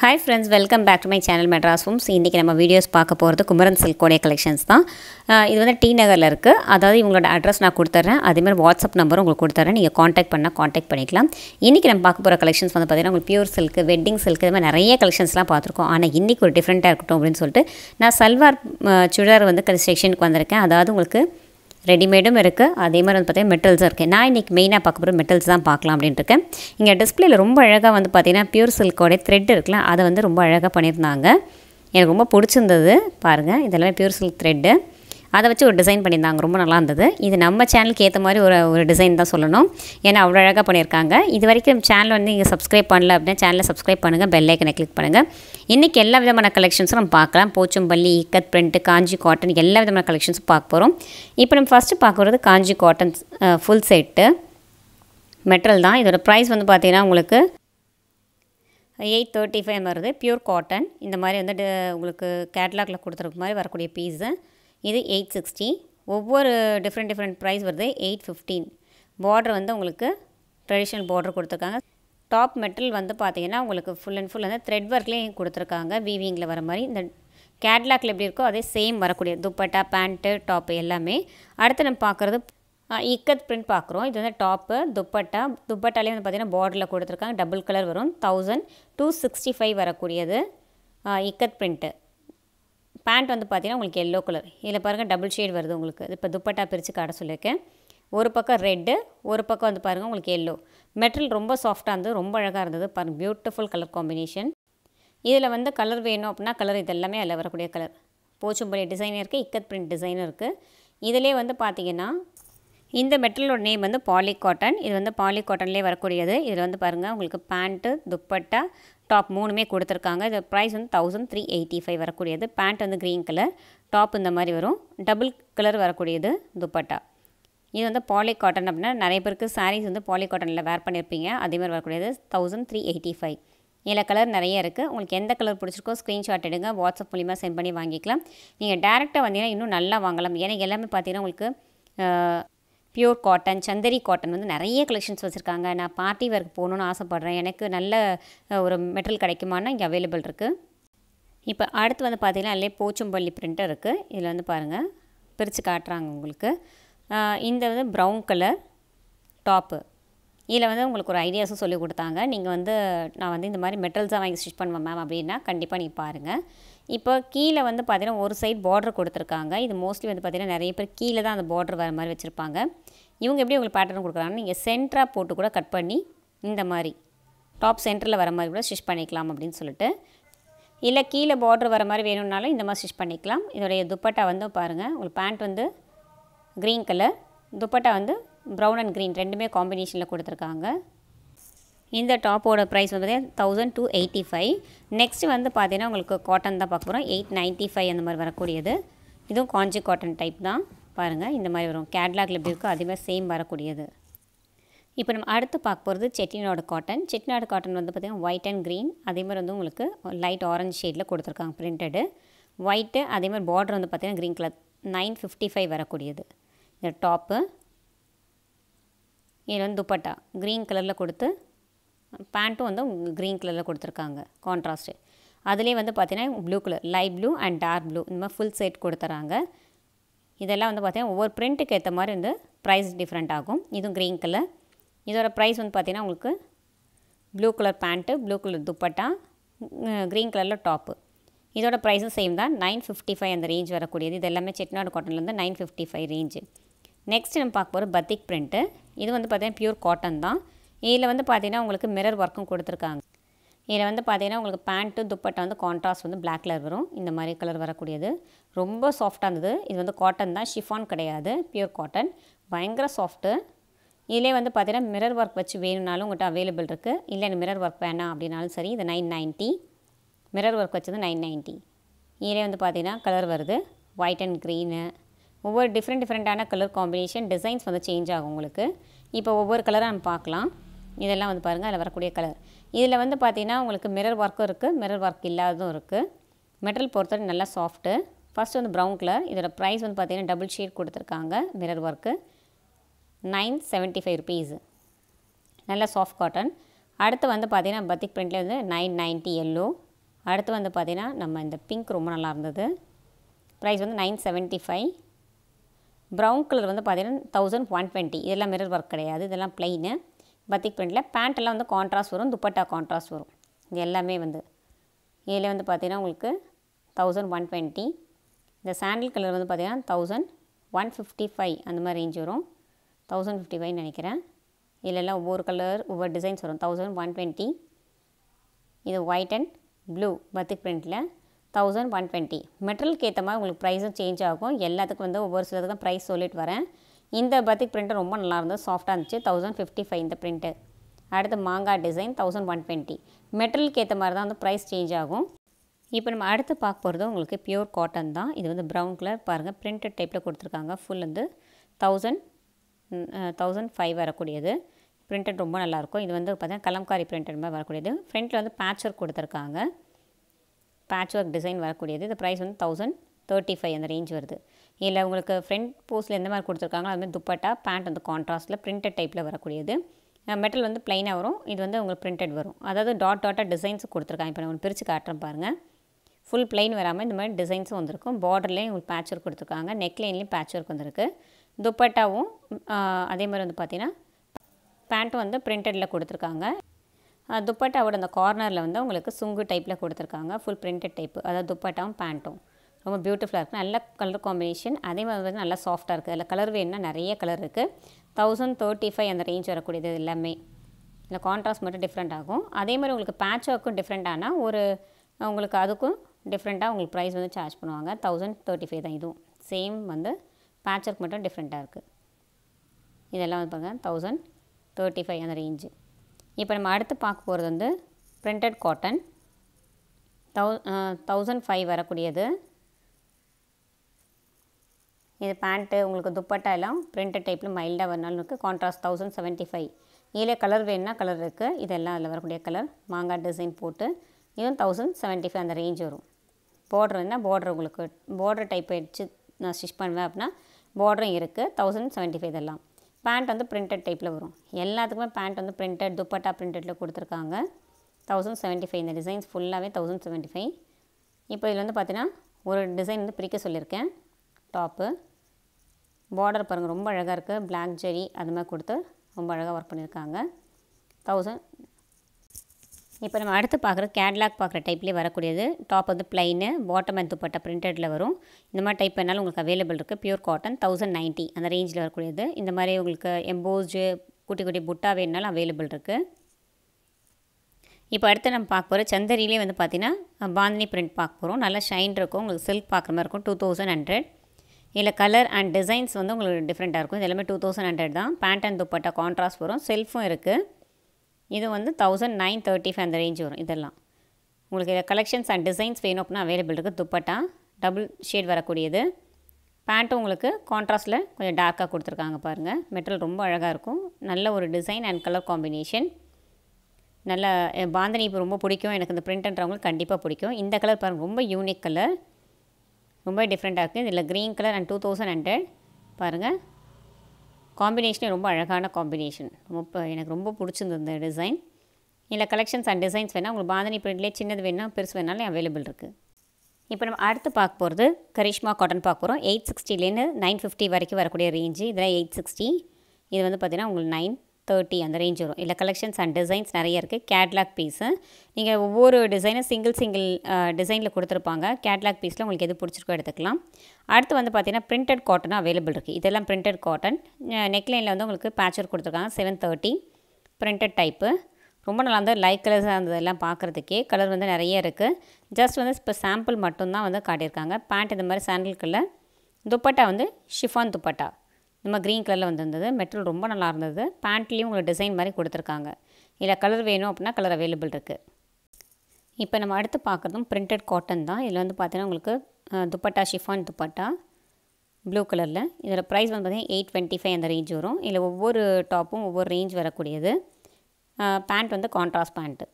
Hi friends welcome back to my channel Madras homes இன்றைக்கி நம்ம videos பார்க்க போகிறது குமரன் சில்கோடைய கலெக்ஷன்ஸ் தான். இது வந்து டி நகரில் இருக்குது அதாவது இவங்களோட அட்ரஸ் நான் கொடுத்துட்றேன் அதேமாதிரி வாட்ஸ்அப் நம்பரும் உங்களுக்கு கொடுத்துட்றேன் நீங்கள் காண்டாக்ட் பண்ணால் காண்டாக்ட் பண்ணிக்கலாம். இன்றைக்கி நம்ம பார்க்க போகிற கலெக்ஷன்ஸ் வந்து பார்த்திங்கன்னா உங்களுக்கு பியூர் சில்க் வெட்டிங் சில்க் இது மாதிரி நிறைய கலெக்ஷன்ஸ்லாம் பார்த்துருக்கோம். ஆனால் இன்றைக்கி ஒரு டிஃப்ரெண்ட்டாக இருக்கட்டும் அப்படின்னு சொல்லிட்டு நான் சல்வார் சுடிதார் வந்து கன்ஸ்ட்ரக்ஷனுக்கு வந்திருக்கேன். அதாவது உங்களுக்கு ரெடிமேடும் இருக்குது அதே மாதிரி வந்து பார்த்தீங்கன்னா மெட்டல்ஸும் இருக்குது நான் இன்றைக்கி மெயினாக பார்க்க போகிற மெட்டல்ஸ் தான் பார்க்கலாம் அப்படின்ட்டு இருக்கேன். இங்கே டிஸ்பிளேல ரொம்ப அழகாக வந்து பார்த்திங்கன்னா பியூர் சில்கோடைய த்ரெட் இருக்குல்ல அதை வந்து ரொம்ப அழகாக பண்ணியிருந்தாங்க. எனக்கு ரொம்ப பிடிச்சிருந்தது. பாருங்கள் இதெல்லாமே பியூர் சில்க் த்ரெட்டு அதை வச்சு ஒரு டிசைன் பண்ணியிருந்தாங்க. ரொம்ப நல்லா இருந்தது. இது நம்ம சேனலுக்கு ஏற்ற மாதிரி ஒரு ஒரு டிசைன் தான் சொல்லணும். ஏன்னா அவ்வளோ அழகாக பண்ணியிருக்காங்க. இது வரைக்கும் சேனல் வந்து நீங்கள் சப்ஸ்கிரைப் பண்ணல அப்படின்னா சேனலை சப்ஸ்கிரைப் பண்ணுங்கள் பெல் ஐக்கனை கிளிக் பண்ணுங்கள் இன்றைக்கி எல்லா விதமான கலெக்ஷன்ஸும் நம்ம பார்க்கலாம். போச்சம்பள்ளி இக்கத் பிரிண்ட்டு காஞ்சி காட்டன் எல்லா விதமான கலெக்ஷன்ஸும் பார்க்க போகிறோம் இப்போ நம்ம ஃபஸ்ட்டு பார்க்குறது Kanchi cotton full set material தான். இதோட ப்ரைஸ் வந்து பார்த்தீங்கன்னா உங்களுக்கு எயிட் தேர்ட்டி ஃபைவ் வருது. பியூர் காட்டன் இந்த மாதிரி வந்து உங்களுக்கு கேட்லாகில் கொடுத்துருக்க மாதிரி வரக்கூடிய பீஸு இது எயிட் சிக்ஸ்டி ஒவ்வொரு டிஃப்ரெண்ட் டிஃப்ரெண்ட் ப்ரைஸ் வருது எயிட் ஃபிஃப்டீன் பார்டர் வந்து உங்களுக்கு ட்ரெடிஷ்னல் பார்டர் கொடுத்துருக்காங்க. டாப் மெட்டல் வந்து பார்த்தீங்கன்னா உங்களுக்கு ஃபுல் அண்ட் ஃபுல் வந்து த்ரெட் ஒர்க்லேயும் கொடுத்துருக்காங்க. வீவிங்கில் வர மாதிரி. இந்த கேட்லாக்ல எப்படி இருக்கோ அதே சேம் வரக்கூடிய துப்பட்டா பேண்ட்டு டாப்பு எல்லாமே. அடுத்து நம்ம பார்க்குறது இக்கத் பிரிண்ட் பார்க்குறோம் இது வந்து டாப்பு துப்பட்டா. துப்பட்டாலே வந்து பார்த்தீங்கன்னா பார்டரில் கொடுத்துருக்காங்க. டபுள் கலர் வரும். தௌசண்ட் டூ சிக்ஸ்டி ஃபைவ் வரக்கூடியது இக்கத் பிரிண்ட்டு பேண்ட் வந்து பார்த்தீங்கன்னா உங்களுக்கு எல்லோ கலர் இதில் பாருங்கள் டபுள் ஷேட் வருது உங்களுக்கு. இப்போ துப்பட்டா பிரித்து காட சொல்லியிருக்கேன். ஒரு பக்கம் ரெட்டு ஒரு பக்கம் வந்து பாருங்கள் உங்களுக்கு எல்லோ மெட்டல் ரொம்ப சாஃப்டாக இருந்தது ரொம்ப அழகாக இருந்தது. பாருங்கள் பியூட்டிஃபுல் கலர் காம்பினேஷன் இதில் வந்து கலர் வேணும் அப்படின்னா கலர் இதெல்லாமே அதில் வரக்கூடிய கலர் போச்சும்பள்ளி டிசைனும் இருக்குது இக்கத் பிரிண்ட் டிசைனும் இருக்குது இதிலே வந்து பார்த்தீங்கன்னா இந்த மெட்டலோட நேம் வந்து பாலி காட்டன் இது வந்து பாலி காட்டன்லேயே வரக்கூடியது. இதில் வந்து பாருங்கள் உங்களுக்கு பேண்ட்டு துப்பட்டா டாப் மூணுமே கொடுத்துருக்காங்க. இது ப்ரைஸ் வந்து தௌசண்ட் த்ரீ எயிட்டி ஃபைவ் வரக்கூடியது. பேண்ட் வந்து க்ரீன் கலர் டாப் இந்த மாதிரி வரும். டபுள் கலர் வரக்கூடியது துப்பட்டா. இது வந்து பாலி காட்டன் அப்படின்னா நிறைய பேருக்கு சாரீஸ் வந்து பாலி காட்டனில் வேர் பண்ணியிருப்பீங்க அதே மாதிரி வரக்கூடியது தௌசண்ட் த்ரீ எயிட்டி ஃபைவ் இதில் கலர் நிறைய இருக்குது உங்களுக்கு எந்த கலர் பிடிச்சிருக்கோ ஸ்க்ரீன்ஷாட் எடுங்க. வாட்ஸ்அப் மூலிமா சென்ட் பண்ணி வாங்கிக்கலாம். நீங்கள் டேரெக்டாக வந்தீங்கன்னா இன்னும் நல்லா வாங்கலாம். ஏன்னா எல்லாமே பார்த்தீங்கன்னா உங்களுக்கு பியூர் காட்டன் சந்தரி காட்டன் வந்து நிறைய கலெக்ஷன்ஸ் வச்சுருக்காங்க. நான் பார்ட்டி வேர்க்கு போகணுன்னு ஆசைப்பட்றேன். எனக்கு நல்ல ஒரு மெட்டல் கிடைக்குமானா இங்கே அவைலபிள் இருக்குது இப்போ அடுத்து வந்து பார்த்திங்கன்னா அதிலே போச்சம்பள்ளி பிரிண்டர் இருக்குது இதில் வந்து பாருங்கள் பிரித்து காட்டுறாங்க உங்களுக்கு. இந்த வந்து ப்ரௌன் கலர் டாப்பு இதில் வந்து உங்களுக்கு ஒரு ஐடியாஸும் சொல்லி கொடுத்தாங்க. நீங்கள் வந்து நான் வந்து இந்த மாதிரி மெட்டல்ஸாக வாங்கி ஸ்டிச் பண்ணுவேன் மேம் அப்படின்னா கண்டிப்பாக நீங்கள் பாருங்கள் இப்போ கீழே வந்து பார்த்திங்கன்னா ஒரு சைடு பார்டர் கொடுத்துருக்காங்க. இது மோஸ்ட்லி வந்து பார்த்திங்கன்னா நிறைய பேர் கீழே தான் அந்த பார்டர் வர மாதிரி வச்சுருப்பாங்க. இவங்க எப்படி உங்களுக்கு பேட்டர்ன் கொடுக்குறாங்கன்னா நீங்கள் சென்டராக போட்டு கூட கட் பண்ணி இந்த மாதிரி டாப் சென்டரில் வர மாதிரி கூட ஸ்டிச் பண்ணிக்கலாம் அப்படின்னு சொல்லிட்டு. இல்லை கீழே பார்டர் வர மாதிரி வேணும்னாலும் இந்த மாதிரி ஸ்டிச் பண்ணிக்கலாம். இதோடைய துப்பட்டா வந்து பாருங்கள் உங்களுக்கு பேண்ட் வந்து க்ரீன் கலர் துப்பட்டா வந்து ப்ரௌன் அண்ட் க்ரீன் ரெண்டுமே காம்பினேஷனில் கொடுத்துருக்காங்க. இந்த டாப்போட ப்ரைஸ் வந்து thousand two eighty five next வந்து பார்த்தீங்கன்னா உங்களுக்கு காட்டன் தான் பார்க்க போகிறோம் எயிட் நைன்ட்டி ஃபைவ் அந்த மாதிரி வரக்கூடியது. இதுவும் காஞ்சி காட்டன் டைப் தான். பாருங்கள் இந்த மாதிரி வரும். கேட்லாகில் எப்படி இருக்கோ அதே மாதிரி சேம் வரக்கூடியது. இப்போ நம்ம அடுத்து பார்க்க போகிறது செட்டிநாடு காட்டன் செட்டிநாடு காட்டன் வந்து பார்த்திங்கன்னா ஒயிட் அண்ட் க்ரீன் அதே மாதிரி வந்து உங்களுக்கு லைட் ஆரஞ்சு ஷேடில் கொடுத்துருக்காங்க பிரிண்டடு ஒயிட்டு அதே மாதிரி பார்டர் வந்து பார்த்திங்கன்னா green colour nine fifty five வரக்கூடியது. இந்த டாப்பு இதில் வந்து துப்பட்டா. க்ரீன் கலரில் கொடுத்து பேண்ட்டும் வந்து க்ரீன் கலரில் கொடுத்துருக்காங்க கான்ட்ராஸ்ட்டு அதுலேயே வந்து பார்த்தீங்கன்னா blue colour light blue and dark blue இந்த மாதிரி ஃபுல் செட் கொடுத்துறாங்க. இதெல்லாம் வந்து பார்த்தீங்கன்னா ஒவ்வொரு பிரிண்ட்டுக்கு ஏற்ற மாதிரி வந்து ப்ரைஸ் டிஃப்ரெண்ட் ஆகும். இதுவும் க்ரீன் கலர் இதோட ப்ரைஸ் வந்து பார்த்தீங்கன்னா உங்களுக்கு blue colour pant blue colour dupatta green கலரில் டாப்பு இதோட ப்ரைஸும் சேம் தான். நைன் ஃபிஃப்டி ஃபைவ் அந்த ரேஞ்ச் வரக்கூடியது. இது எல்லாமே Chettinad காட்டன்லேருந்து nine fifty five range next நம்ம பார்க்க போகிற பத்திக் பிரிண்ட்டு இது வந்து பார்த்தீங்கன்னா பியூர் காட்டன் தான். இதில் வந்து பார்த்தீங்கன்னா உங்களுக்கு மிரர் ஒர்க்கும் கொடுத்துருக்காங்க. இதில் வந்து பார்த்தீங்கன்னா உங்களுக்கு பேண்ட்டு துப்பட்டா வந்து கான்ட்ராஸ்ட் வந்து பிளாக் கலர் வரும். இந்த மாதிரி கலர் வரக்கூடியது. ரொம்ப சாஃப்டாக இருந்தது. இது வந்து காட்டன் தான். ஷிஃபான் கிடையாது. பியூர் காட்டன் பயங்கர சாஃப்ட்டு இதிலே வந்து பார்த்தீங்கன்னா மிரர் ஒர்க் வச்சு வேணும்னாலும் உங்கள்கிட்ட அவைலபிள் இருக்குது இல்லை எனக்கு மிரர் ஒர்க் வேணாம் அப்படின்னாலும் சரி இது நைன் நைன்ட்டி மிரர் ஒர்க் வச்சது நைன் நைன்ட்டி இதிலே வந்து பார்த்தீங்கன்னா கலர் வருது. ஒயிட் அண்ட் க்ரீனு ஒவ்வொரு டிஃப்ரெண்ட் டிஃப்ரெண்ட்டான கலர் காம்பினேஷன் டிசைன்ஸ் வந்து சேஞ்ச் ஆகும் உங்களுக்கு. இப்போ ஒவ்வொரு கலராக நம்ம பார்க்கலாம். இதெல்லாம் வந்து பாருங்கள் அதில் வரக்கூடிய கலர் இதில் வந்து பார்த்தீங்கன்னா உங்களுக்கு மிரர் ஒர்க்கும் இருக்குது மிரர் ஒர்க் இல்லாததும் இருக்குது மெட்டல் பொறுத்தவரை நல்லா சாஃப்ட்டு ஃபர்ஸ்ட் வந்து ப்ரௌன் கலர் இதோட ப்ரைஸ் வந்து பார்த்தீங்கன்னா டபுள் ஷீட் கொடுத்துருக்காங்க mirror work nine seventy five rupees நல்ல சாஃப்ட் காட்டன் அடுத்து வந்து பார்த்தீங்கன்னா பத்திக் பிரிண்ட்லேயே வந்து நைன் நைன்ட்டி எல்லோ அடுத்து வந்து பார்த்திங்கன்னா நம்ம இந்த பிங்க் ரொம்ப நல்லா இருந்தது. ப்ரைஸ் வந்து nine seventy five brown colour வந்து பார்த்திங்கன்னா தௌசண்ட் ஒன் டுவெண்ட்டி இதெல்லாம் மிரர் ஒர்க் கிடையாது. இதெல்லாம் பிளெயின் பத்திக் பிரிண்டில் பேண்ட்டெல்லாம் வந்து கான்ட்ராஸ்ட் வரும் துப்பட்டா கான்ட்ராஸ்ட் வரும். இது எல்லாமே வந்து இதில் வந்து பார்த்தீங்கன்னா உங்களுக்கு தௌசண்ட் ஒன் டுவெண்ட்டி இந்த சாண்டில் கலர் வந்து பார்த்திங்கன்னா தௌசண்ட் ஒன் ஃபிஃப்டி ஃபைவ் அந்த மாதிரி ரேஞ்ச் வரும். தௌசண்ட் ஃபிஃப்டி ஃபைவ் நினைக்கிறேன். இதிலெல்லாம் ஒவ்வொரு கலர் ஒவ்வொரு டிசைன்ஸ் வரும். தௌசண்ட் ஒன் டுவெண்ட்டி இது ஒயிட் அண்ட் ப்ளூ பத்திக் பிரிண்டில் தௌசண்ட் ஒன் டுவெண்ட்டி மெட்டீரியலுக்கு ஏற்ற மாதிரி உங்களுக்கு ப்ரைஸும் சேஞ்ச் ஆகும். எல்லாத்துக்கும் வந்து ஒவ்வொரு சிலதுக்கும் ப்ரைஸ் சொல்லிட்டு வரேன். இந்த பத்திக் பிரிண்ட்டு ரொம்ப நல்லா இருந்தது சாஃப்டாக இருந்துச்சு. தௌசண்ட் ஃபிஃப்டி ஃபைவ் இந்த பிரிண்ட்டு அடுத்து மாங்காய் டிசைன் தௌசண்ட் ஒன் டுவெண்ட்டி மெட்டீரியலுக்கு ஏற்ற மாதிரி தான் வந்து ப்ரைஸ் சேஞ்ச் ஆகும். இப்போ நம்ம அடுத்து பார்க்க போகிறது உங்களுக்கு பியூர் காட்டன் தான். இது வந்து ப்ரௌன் கலர் பாருங்கள் பிரிண்டட் டைப்பில் கொடுத்துருக்காங்க. ஃபுல் வந்து தௌசண்ட் தௌசண்ட் ஃபைவ் வரக்கூடியது. பிரிண்டட் ரொம்ப நல்லாயிருக்கும். இது வந்து பார்த்தீங்கன்னா கலம்காரி பிரிண்டட் மாதிரி வரக்கூடியது. ஃப்ரண்ட்டில் வந்து பேட்ச் ஒர்க் கொடுத்துருக்காங்க. பேட்ச் ஒர்க் டிசைன் வரக்கூடியது. இது ப்ரைஸ் வந்து தௌசண்ட் தேர்ட்டி ஃபைவ் அந்த ரேஞ்ச் வருது. இல்லை உங்களுக்கு ஃப்ரண்ட் போஸ்ட்டில் எந்த மாதிரி கொடுத்துருக்காங்களோ அதுமாதிரி துப்பட்டா பேண்ட் வந்து கான்ட்ராஸ்ட்டில் பிரிண்டட் டைப்பில் வரக்கூடியது. மெட்டல் வந்து ப்ளைனாக வரும். இது வந்து உங்களுக்கு பிரிண்டட் வரும். அதாவது டாட் டாட்டாக டிசைன்ஸ் கொடுத்துருக்காங்க. இப்போ நான் பிரித்து காட்டுறேன் பாருங்கள் ஃபுல் பிளைன் வராமல் இந்த மாதிரி டிசைன்ஸும் வந்திருக்கும். பார்டர்லேயும் உங்களுக்கு பேட்ச் ஒர்க் கொடுத்துருக்காங்க. நெக்லைன்லேயும் பேட்ச் ஒர்க் வந்திருக்கு. துப்பட்டாவும் அதே மாதிரி வந்து பார்த்திங்கன்னா பேண்ட்டும் வந்து பிரிண்டடில் கொடுத்துருக்காங்க. துப்பட்டாவோட அந்த கார்னரில் வந்து உங்களுக்கு சுங்கு டைப்பில் கொடுத்துருக்காங்க. ஃபுல் பிரிண்டட் டைப்பு அதாவது துப்பட்டாவும் பேண்ட்டும் ரொம்ப பியூட்டிஃபுல்லாக இருக்குது நல்ல கலர் காம்பினேஷன் அதே மாதிரி வந்து நல்லா சாஃப்டாக இருக்குது அதில் கலர் வேணும்னா நிறைய கலர் இருக்குது தௌசண்ட் தேர்ட்டி ஃபைவ் அந்த ரேஞ்ச் வரக்கூடியது எல்லாமே. இல்லை கான்ட்ராஸ்ட் மட்டும் டிஃப்ரெண்ட் ஆகும். அதே மாதிரி உங்களுக்கு பேட்ச் ஒர்க்கும் டிஃப்ரெண்ட்டானா ஒரு உங்களுக்கு அதுக்கும் டிஃப்ரெண்ட்டாக உங்களுக்கு ப்ரைஸ் வந்து சார்ஜ் பண்ணுவாங்க. தௌசண்ட் தேர்ட்டி ஃபைவ் தான் இதுவும். சேம் வந்து பேட்ச் ஒர்க் மட்டும் டிஃப்ரெண்ட்டாக இருக்குது இதெல்லாம் வந்து பாருங்கள் தௌசண்ட் தேர்ட்டி ஃபைவ் அந்த ரேஞ்சு இப்போ நம்ம அடுத்து பார்க்க போகிறது வந்து printed cotton thou thousand five வரக்கூடியது. இது பேண்ட்டு உங்களுக்கு துப்பட்டா எல்லாம் பிரிண்டட் டைப்பில் மைல்டாக வரனாலும் இருக்குது கான்ட்ராஸ்ட் தௌசண்ட் செவன்ட்டி ஃபைவ் இதில் கலர் வேணுன்னா கலர் இருக்குது இதெல்லாம் அதில் வரக்கூடிய கலர் மாங்காய் டிசைன் போட்டு இதுவும் தௌசண்ட் செவன்ட்டி ஃபைவ் அந்த ரேஞ்ச் வரும். பார்டர் வேணால் பார்டர் உங்களுக்கு பார்டர் டைப் வச்சு நான் ஸ்டிச் பண்ணுவேன் அப்படின்னா பார்டரும் இருக்குது தௌசண்ட் செவன்ட்டி ஃபைவ் இதெல்லாம். பேண்ட் வந்து பிரிண்டட் டைப்பில் வரும். எல்லாத்துக்குமே பேண்ட் வந்து பிரிண்டட் துப்பட்டா பிரிண்டடில் கொடுத்துருக்காங்க. தௌசண்ட் செவன்ட்டி ஃபைவ் இந்த டிசைன்ஸ் ஃபுல்லாகவே தௌசண்ட் செவன்ட்டி ஃபைவ் இப்போ இதில் வந்து பார்த்தீங்கன்னா ஒரு டிசைன் வந்து பிரிக்க சொல்லியிருக்கேன். டாப்பு. பார்டர் பாருங்கள் ரொம்ப அழகாக இருக்குது பிளாக் ஜெரி அது மாதிரி கொடுத்து ரொம்ப அழகாக ஒர்க் பண்ணியிருக்காங்க. தௌசண்ட் இப்போ நம்ம அடுத்து பார்க்குற கேட்லாக் பார்க்குற டைப்லேயே வரக்கூடியது. டாப் வந்து பிளைனு பாட்டம் அண்ட் துப்பட்டா பிரிண்டடில் வரும். இந்த மாதிரி டைப் வேணாலும் உங்களுக்கு அவைலபிள் இருக்குது பியூர் காட்டன் தௌசண்ட் நைன்ட்டி அந்த ரேஞ்சில் வரக்கூடியது. இந்த மாதிரி உங்களுக்கு எம்போஸ்டு குட்டி குட்டி புட்டா வேணுனாலும் அவைலபிள் இருக்குது இப்போ அடுத்து நம்ம பார்க்க போகிற சந்தரியிலே வந்து பார்த்திங்கன்னா பாந்தினி பிரிண்ட் பார்க்க போகிறோம் நல்லா ஷைன் இருக்கும். உங்களுக்கு சில்க் பார்க்குற மாதிரி இருக்கும். டூ தௌசண்ட் ஹண்ட்ரட் இதில் கலர் அண்ட் டிசைன்ஸ் வந்து உங்களுக்கு டிஃப்ரெண்ட்டாக இருக்கும். இது எல்லாமே டூ தௌசண்ட் ஹண்ட்ரட் தான். பேண்ட் அண்ட் துப்பட்டா கான்ட்ராஸ்ட் வரும். செல்ஃபும் இருக்குது இது வந்து தௌசண்ட் நைன் தேர்ட்டி ஃபைவ் அந்த ரேஞ்ச் வரும் இதெல்லாம். உங்களுக்கு இதில் கலெக்ஷன்ஸ் அண்ட் டிசைன்ஸ் வேணும் அப்படின்னா அவைலபிள் இருக்குது துப்பட்டா டபுள் ஷேட் வரக்கூடியது. பேண்ட்டும் உங்களுக்கு கான்ட்ராஸ்ட்டில் கொஞ்சம் டார்க்காக கொடுத்துருக்காங்க பாருங்கள் மெட்டல் ரொம்ப அழகாக இருக்கும். நல்ல ஒரு டிசைன் அண்ட் கலர் காம்பினேஷன் நல்ல பாந்தனி இப்போ ரொம்ப பிடிக்கும். எனக்கு இந்த பிரிண்ட்ன்றவங்களுக்கு கண்டிப்பாக பிடிக்கும். இந்த கலர் பாருங்கள் ரொம்ப யூனிக் கலர் ரொம்ப டிஃப்ரெண்ட்டாக இருக்குது இதில் green colour and two thousand hundred பாருங்கள் காம்பினேஷனே ரொம்ப அழகான காம்பினேஷன் ரொம்ப எனக்கு ரொம்ப பிடிச்சிருந்தது இந்த டிசைன் இதில் கலெக்ஷன்ஸ் அண்ட் டிசைன்ஸ் வேணால் உங்களுக்கு பாந்தனி பிரிண்ட்லேயே சின்னது வேணால் பெருசு வேணாலும் அவைலபிள் இருக்குது இப்போ நம்ம அடுத்து பார்க்க போகிறது கரிஷ்மா காட்டன் பார்க்க போகிறோம் எயிட் சிக்ஸ்டிலேருந்து நைன் ஃபிஃப்டி வரைக்கும் வரக்கூடிய ரேஞ்சு இதெல்லாம் எயிட் சிக்ஸ்டி இது வந்து பார்த்திங்கன்னா உங்களுக்கு நைன் தேர்ட்டி அந்த ரேஞ்ச் வரும். இல்லை கலெக்ஷன்ஸ் அண்ட் டிசைன்ஸ் நிறைய இருக்குது கேட்லாக் பீஸு நீங்கள் ஒவ்வொரு டிசைனும் சிங்கிள் சிங்கிள் டிசைனில் கொடுத்துருப்பாங்க. கேட்லாக் பீஸில் உங்களுக்கு எது பிடிச்சிருக்கோ எடுத்துக்கலாம். அடுத்து வந்து பார்த்தீங்கன்னா பிரிண்டட் காட்டனும் அவைலபிள் இருக்குது இதெல்லாம் பிரிண்டட் காட்டன் நெக்லைனில் வந்து உங்களுக்கு பேச்சர் கொடுத்துருக்காங்க. செவன் தேர்ட்டி பிரிண்டட் டைப்பு ரொம்ப நல்லா இருந்தது. லைட் கலர்ஸாக இருந்ததெல்லாம் பார்க்குறதுக்கே கலர் வந்து நிறைய இருக்குது ஜஸ்ட் வந்து இப்போ சாம்பிள் மட்டும்தான் வந்து காட்டியிருக்காங்க. பேண்ட் இந்த மாதிரி சாண்டில் கலர் துப்பட்டா வந்து ஷிஃபான் துப்பட்டா. இந்த மாதிரி க்ரீன் கலரில் வந்திருந்தது. மெட்டீரியல் ரொம்ப நல்லா இருந்தது. பேண்ட்லேயும் உங்களுக்கு டிசைன் மாதிரி கொடுத்துருக்காங்க. இதில் கலர் வேணும் அப்படின்னா கலர் அவைலபிள் இருக்குது இப்போ நம்ம அடுத்து பார்க்குறதும் பிரிண்டட் காட்டன் தான். இதில் வந்து பார்த்தீங்கன்னா உங்களுக்கு துப்பட்டா ஷிஃபான் துப்பட்டா ப்ளூ கலரில் இதில் ப்ரைஸ் வந்து பார்த்திங்கன்னா எயிட் டுவெண்ட்டி ஃபைவ் அந்த ரேஞ்ச் வரும். இதில் ஒவ்வொரு டாப்பும் ஒவ்வொரு ரேஞ்ச் வரக்கூடியது. பேண்ட் வந்து கான்ட்ராஸ்ட் பேண்ட்டு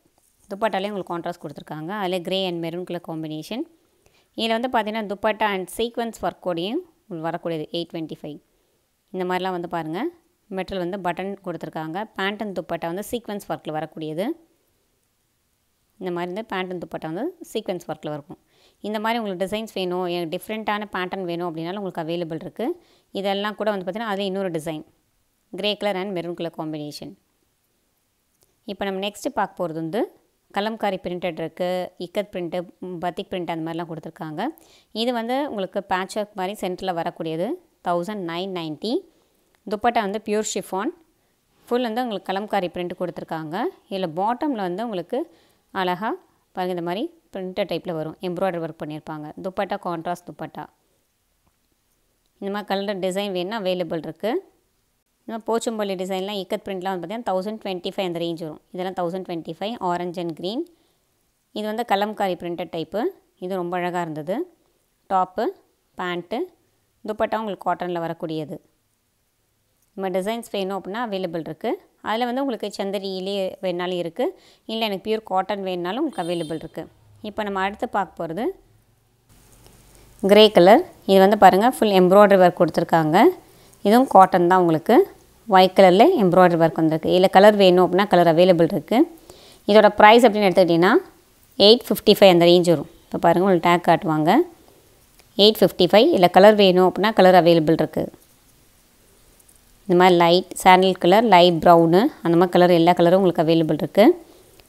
துப்பாட்டாலே உங்களுக்கு கான்ட்ராஸ்ட் கொடுத்துருக்காங்க. அதில் grey and maroon colour combination இதில் வந்து பார்த்திங்கன்னா துப்பட்டா அண்ட் சீக்வன்ஸ் ஒர்க்கோடையும் வரக்கூடியது எயிட் டுவெண்ட்டி ஃபைவ் இந்த மாதிரிலாம் வந்து பாருங்கள் மெட்டல் வந்து பட்டன் கொடுத்துருக்காங்க. பேண்ட் அண்ட் துப்பட்டா வந்து சீக்வன்ஸ் ஒர்க்கில் வரக்கூடியது. இந்த மாதிரி வந்து பேண்ட் துப்பட்டா வந்து சீக்வன்ஸ் ஒர்க்கில் இருக்கும் இந்த மாதிரி உங்களுக்கு டிசைன்ஸ் வேணும் எனக்கு டிஃப்ரெண்ட்டான பேட்டர்ன் வேணும் அப்படின்னாலும் உங்களுக்கு அவைலபிள் இருக்குது இதெல்லாம் கூட வந்து பார்த்திங்கன்னா அது இன்னொரு design grey colour and maroon colour combination இப்போ நம்ம நெக்ஸ்ட்டு பார்க்க போகிறது வந்து கலம்காரி பிரிண்டட் இருக்குது இக்கத் பிரிண்ட்டு பத்திக் பிரிண்ட் அந்த மாதிரிலாம் கொடுத்துருக்காங்க. இது வந்து உங்களுக்கு பேட்ச் ஒர்க் மாதிரி சென்டரில் வரக்கூடியது. தௌசண்ட் நைன் நைன்ட்டி துப்பட்டா வந்து பியூர் ஷிஃபான் ஃபுல் வந்து உங்களுக்கு கலம்காரி பிரிண்ட் கொடுத்துருக்காங்க. இதில் பாட்டமில் வந்து உங்களுக்கு அழகாக பாருங்கள் இந்த மாதிரி பிரிண்டட் டைப்பில் வரும். எம்ப்ராய்டரி ஒர்க் பண்ணியிருப்பாங்க. துப்பட்டா கான்ட்ராஸ்ட் துப்பட்டா. இந்த மாதிரி கலர் டிசைன் வேணும்னா அவைலபிள் இருக்குது இந்த மாதிரி போச்சம்பள்ளி டிசைன்லாம் இக்கத் பிரிண்ட்லாம் வந்து பார்த்திங்கன்னா தௌசண்ட் டுவெண்ட்டி ஃபைவ் அந்த ரேஞ்ச் வரும். இதெல்லாம் thousand twenty five orange and green இது வந்து கலம்காரி பிரிண்டட் டைப்பு இது ரொம்ப அழகாக இருந்தது. டாப்பு பேண்ட்டு துப்பட்டா உங்களுக்கு காட்டனில் வரக்கூடியது. நம்ம டிசைன்ஸ் வேணும் அப்படின்னா அவைலபிள் இருக்குது அதில் வந்து உங்களுக்கு சந்தரியிலே வேணாலும் இருக்குது இல்லை எனக்கு பியூர் காட்டன் வேணுனாலும் உங்களுக்கு அவைலபிள் இருக்குது இப்போ நம்ம அடுத்து பார்க்க போகிறது கிரே கலர் இது வந்து பாருங்கள் ஃபுல் எம்ப்ராய்டரி ஒர்க் கொடுத்துருக்காங்க. இதுவும் காட்டன் தான் உங்களுக்கு. ஒயிட் கலரில் எம்ப்ராய்டரி ஒர்க் வந்திருக்கு. இல்லை கலர் வேணும் அப்படின்னா கலர் அவைலபிள் இருக்குது இதோட ப்ரைஸ் அப்படின்னு எடுத்துக்கிட்டிங்கன்னா எயிட் ஃபிஃப்டி ஃபைவ் அந்த ரேஞ்ச் வரும். இப்போ பாருங்கள் உங்களுக்கு டேக் காட்டுவாங்க. எயிட் ஃபிஃப்டி ஃபைவ் இல்லை கலர் வேணும் அப்படின்னா கலர் அவைலபிள் இருக்குது இந்த மாதிரி light sandal colour light brown அந்த மாதிரி கலர் எல்லா கலரும் உங்களுக்கு அவைலபிள் இருக்குது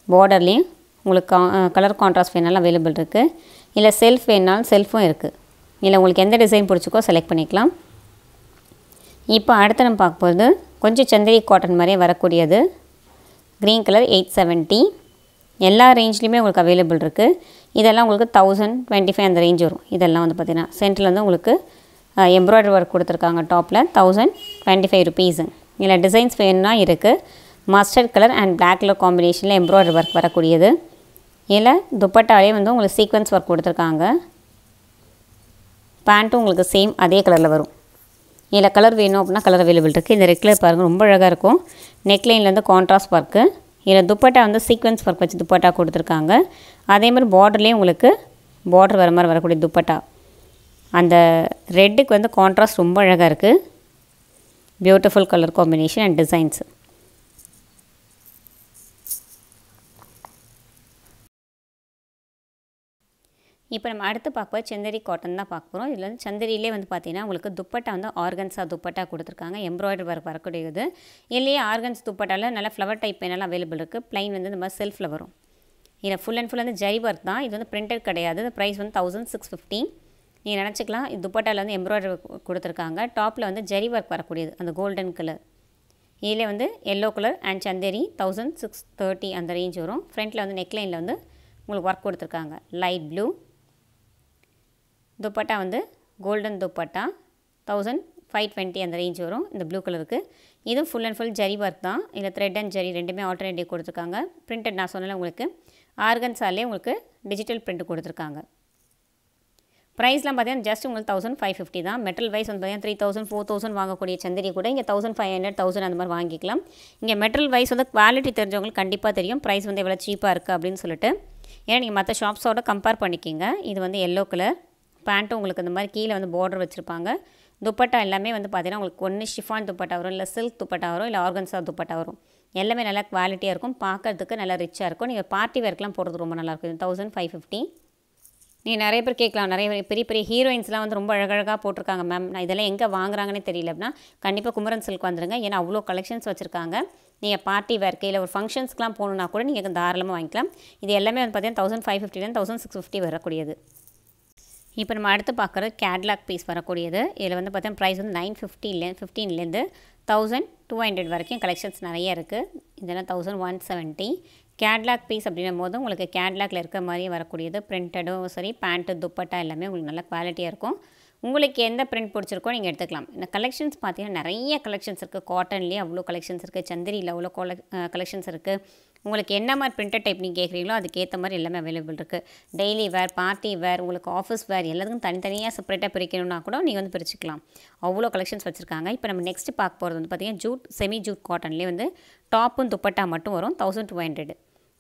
பார்டர்லேயும் உங்களுக்கு கா கலர் கான்ட்ராஸ்ட் வேணாலும் அவைலபிள் இருக்குது இல்லை செல்ஃப் வேணாலும் செல்ஃபும் இருக்குது இல்லை உங்களுக்கு எந்த டிசைன் பிடிச்சிக்கோ செலக்ட் பண்ணிக்கலாம். இப்போ அடுத்து நம்ம பார்க்கும்போது கொஞ்சம் சந்திரி காட்டன் மாதிரியே வரக்கூடியது. க்ரீன் கலர் எயிட் செவன்ட்டி எல்லா ரேஞ்ச்லேயுமே உங்களுக்கு அவைலபிள் இருக்குது இதெல்லாம் உங்களுக்கு தௌசண்ட் டுவெண்ட்டி ஃபைவ் அந்த ரேஞ்ச் வரும். இதெல்லாம் வந்து பார்த்திங்கன்னா சென்டரில் வந்து உங்களுக்கு எம்ப்ராய்டரி ஒர்க் கொடுத்துருக்காங்க டாப்பில் தௌசண்ட் டுவெண்ட்டி ஃபைவ் ருபீஸு இதில் டிசைன்ஸ் வேணும்னா இருக்குது mustard colour and black colour காம்பினேஷனில் எம்ப்ராய்டரி ஒர்க் வரக்கூடியது. இதில் துப்பட்டாலே வந்து உங்களுக்கு சீக்வன்ஸ் ஒர்க் கொடுத்துருக்காங்க. பேண்ட்டும் உங்களுக்கு சேம் அதே கலரில் வரும். இதில் கலர் வேணும் அப்படின்னா கலர் அவைலபிள் இருக்குது இந்த ரெட் கலர் பாருங்கள் ரொம்ப அழகாக இருக்கும். நெக்லைன்லேருந்து கான்ட்ராஸ்ட் ஒர்க்கு இதில் துப்பட்டா வந்து சீக்வன்ஸ் ஒர்க் வச்சு துப்பட்டா கொடுத்துருக்காங்க. அதே மாதிரி பார்டர்லேயும் உங்களுக்கு பார்டர் வர மாதிரி வரக்கூடிய துப்பட்டா. அந்த ரெட்டுக்கு வந்து கான்ட்ராஸ்ட் ரொம்ப அழகாக இருக்குது beautiful colour combination and designs இப்போ நம்ம அடுத்து பார்க்க செந்தரி காட்டன் தான் பார்க்க போகிறோம் இதில் வந்து சந்தரியிலே வந்து பார்த்தீங்கன்னா உங்களுக்கு துப்பட்டா வந்து ஆர்கன்ஸாக துப்பட்டா கொடுத்துருக்காங்க. எம்ப்ராய்டரி ஒர்க் வரக்கூடியது. இல்லையே ஆர்கன்ஸ் துப்பட்டாவில் நல்லா ஃப்ளவர் டைப் பேனெல்லாம் அவைலபிள் இருக்குது ப்ளைன் வந்து இந்த மாதிரி செல்ஃபில் வரும் இதில் ஃபுல் அண்ட் ஃபுல் வந்து ஜரி ஒர்க் தான். இது வந்து பிரிண்டட் கிடையாது. இந்த ப்ரைஸ் வந்து தௌசண்ட் சிக்ஸ் ஃபிஃப்டி நீங்கள் நினச்சிக்கலாம் இது துப்பட்டாவில் வந்து எம்ப்ராய்டரி கொடுத்துருக்காங்க. டாப்பில் வந்து ஜரி ஒர்க் வரக்கூடியது. அந்த கோல்டன் கலர் இதில் வந்து yellow colour and Chanderi thousand six thirty அந்த ரேஞ்ச் வரும். ஃப்ரண்ட்டில் வந்து நெக்லைனில் வந்து உங்களுக்கு ஒர்க் கொடுத்துருக்காங்க. லைட் ப்ளூ துப்பட்டா வந்து golden dupatta thousand five twenty அந்த ரேஞ்ச் வரும். இந்த ப்ளூ கலருக்கு இதுவும் full and full zari work தான். இதில் த்ரெட் அண்ட் ஜரி ரெண்டுமே ஆல்டர்னேட்டிவ் கொடுத்துருக்காங்க. பிரிண்டட் நான் சொன்னல உங்களுக்கு. ஆர்கன்ஸாலே உங்களுக்கு டிஜிட்டல் பிரிண்ட் கொடுத்துருக்காங்க. ப்ரைஸ்லாம் பார்த்தீங்கன்னா ஜஸ்ட் உங்களுக்கு தௌசண்ட் ஃபைவ் ஃபிஃப்டி தான். மெட்டல் வைஸ் வந்து பார்த்தீங்கன்னா த்ரீ தௌசண்ட் ஃபோர் தௌசண்ட் வாங்கக்கூடிய சந்திரி கூட இங்கே தௌசண்ட் ஃபைவ் ஹண்ட்ரட் தௌசண்ட் அந்த மாதிரி வாங்கிக்கலாம். இங்கே மெட்டல் வைஸ் வந்து குவாலிட்டி தெரிஞ்சவங்களுக்கு கண்டிப்பாக தெரியும். ப்ரைஸ் வந்து எவ்வளோ சீப்பாக இருக்குது அப்படின்னு சொல்லிட்டு. ஏன்னா நீங்கள் மற்ற ஷாப்ஸோட கம்பேர் பண்ணிக்கிங்க. இது வந்து எல்லோ கலர் பேண்ட்டும் உங்களுக்கு இந்த மாதிரி கீழே வந்து பார்டர் வச்சுருப்பாங்க. துப்பட்டா எல்லாமே வந்து பார்த்தீங்கன்னா உங்களுக்கு ஒன்று ஷிஃபான் துப்பட்டா வரும் இல்லை சில்க் துப்பட்டா வரும் இல்லை ஆர்கன்ஸா துப்பட்டா வரும். எல்லாமே நல்லா குவாலிட்டியாக இருக்கும். பார்க்கறதுக்கு நல்லா ரிச்சாக இருக்கும். நீங்கள் பார்ட்டி வேர்க்கெலாம் போடுறது ரொம்ப நல்லாயிருக்கும் தௌசண்ட் ஃபைவ் ஃபிஃப்டி நீங்கள் நிறைய பேர் கேட்கலாம். நிறைய பெரிய பெரிய ஹீரோயின்ஸ்லாம் வந்து ரொம்ப அழகழகாக போட்டிருக்காங்க மேம் நான் இதெல்லாம் எங்கே வாங்குறாங்கன்னே தெரியல அப்படின்னா கண்டிப்பாக குமரன் சில்க் வந்துருங்க. ஏன்னா அவ்வளோ கலெக்ஷன்ஸ் வச்சுருக்காங்க. நீங்கள் பார்ட்டி வேர்க்கு இல்லை ஒரு ஃபங்க்ஷன்ஸ்க்குலாம் போகணுன்னா கூட நீங்கள் தாராளமாக வாங்கிக்கலாம். இது எல்லாமே வந்து பார்த்தீங்கன்னா தௌசண்ட் ஃபைவ் ஃபிஃப்டிலேருந்து தௌசண்ட் சிக்ஸ் ஃபிஃப்டி வரக்கூடியது. இப்போ நம்ம அடுத்து பார்க்குறது கேட்லாக் பீஸ் வரக்கூடியது. இதில் வந்து பார்த்தீங்கன்னா ப்ரைஸ் வந்து நைன் ஃபிஃப்டின்லே ஃபிஃப்டீன்லேருந்து தௌசண்ட் டூ ஹண்ட்ரட் வரைக்கும் கலெக்ஷன்ஸ் நிறைய இருக்குது இதெல்லாம் thousand one seventy catalogue piece அப்படின்னும் போது உங்களுக்கு கேட்லாக்ல இருக்க மாதிரி வரக்கூடியது. பிரிண்டடும் சரி பேண்ட்டு துப்பட்டா எல்லாமே உங்களுக்கு நல்ல குவாலிட்டியாக இருக்கும். உங்களுக்கு எந்த பிரிண்ட் பிடிச்சிருக்கோ நீங்கள் எடுத்துக்கலாம். இந்த கலெக்ஷன்ஸ் பார்த்தீங்கன்னா நிறைய கலெக்ஷன்ஸ் இருக்குது காட்டன்லேயே அவ்வளோ கலெக்ஷன்ஸ் இருக்குது சந்திரியில் அவ்வளோ கொல கலெக்ஷன்ஸ் இருக்குது உங்களுக்கு என்ன மாதிரி பிரிண்டட் டைப் நீங்கள் கேட்குறீங்களோ அதுக்கேற்ற மாதிரி எல்லாமே அவைலபிள் இருக்குது டெய்லி வேர் பார்ட்டி வேர் உங்களுக்கு ஆஃபீஸ் வேர் எல்லாத்துக்கும் தனித்தனியாக செப்பரேட்டாக பிரிக்கணும்னா கூட நீங்கள் வந்து பிரிச்சுக்கலாம். அவ்வளோ கலெக்ஷன்ஸ் வச்சுருக்காங்க. இப்போ நம்ம நெக்ஸ்ட் பார்க்க போகிறது வந்து பார்த்திங்கன்னா ஜூட் செமி ஜூட் காட்டன்லேயே வந்து டாப்பும் துப்பட்டா மட்டும் வரும். தௌசண்ட் டூ ஹண்ட்ரட்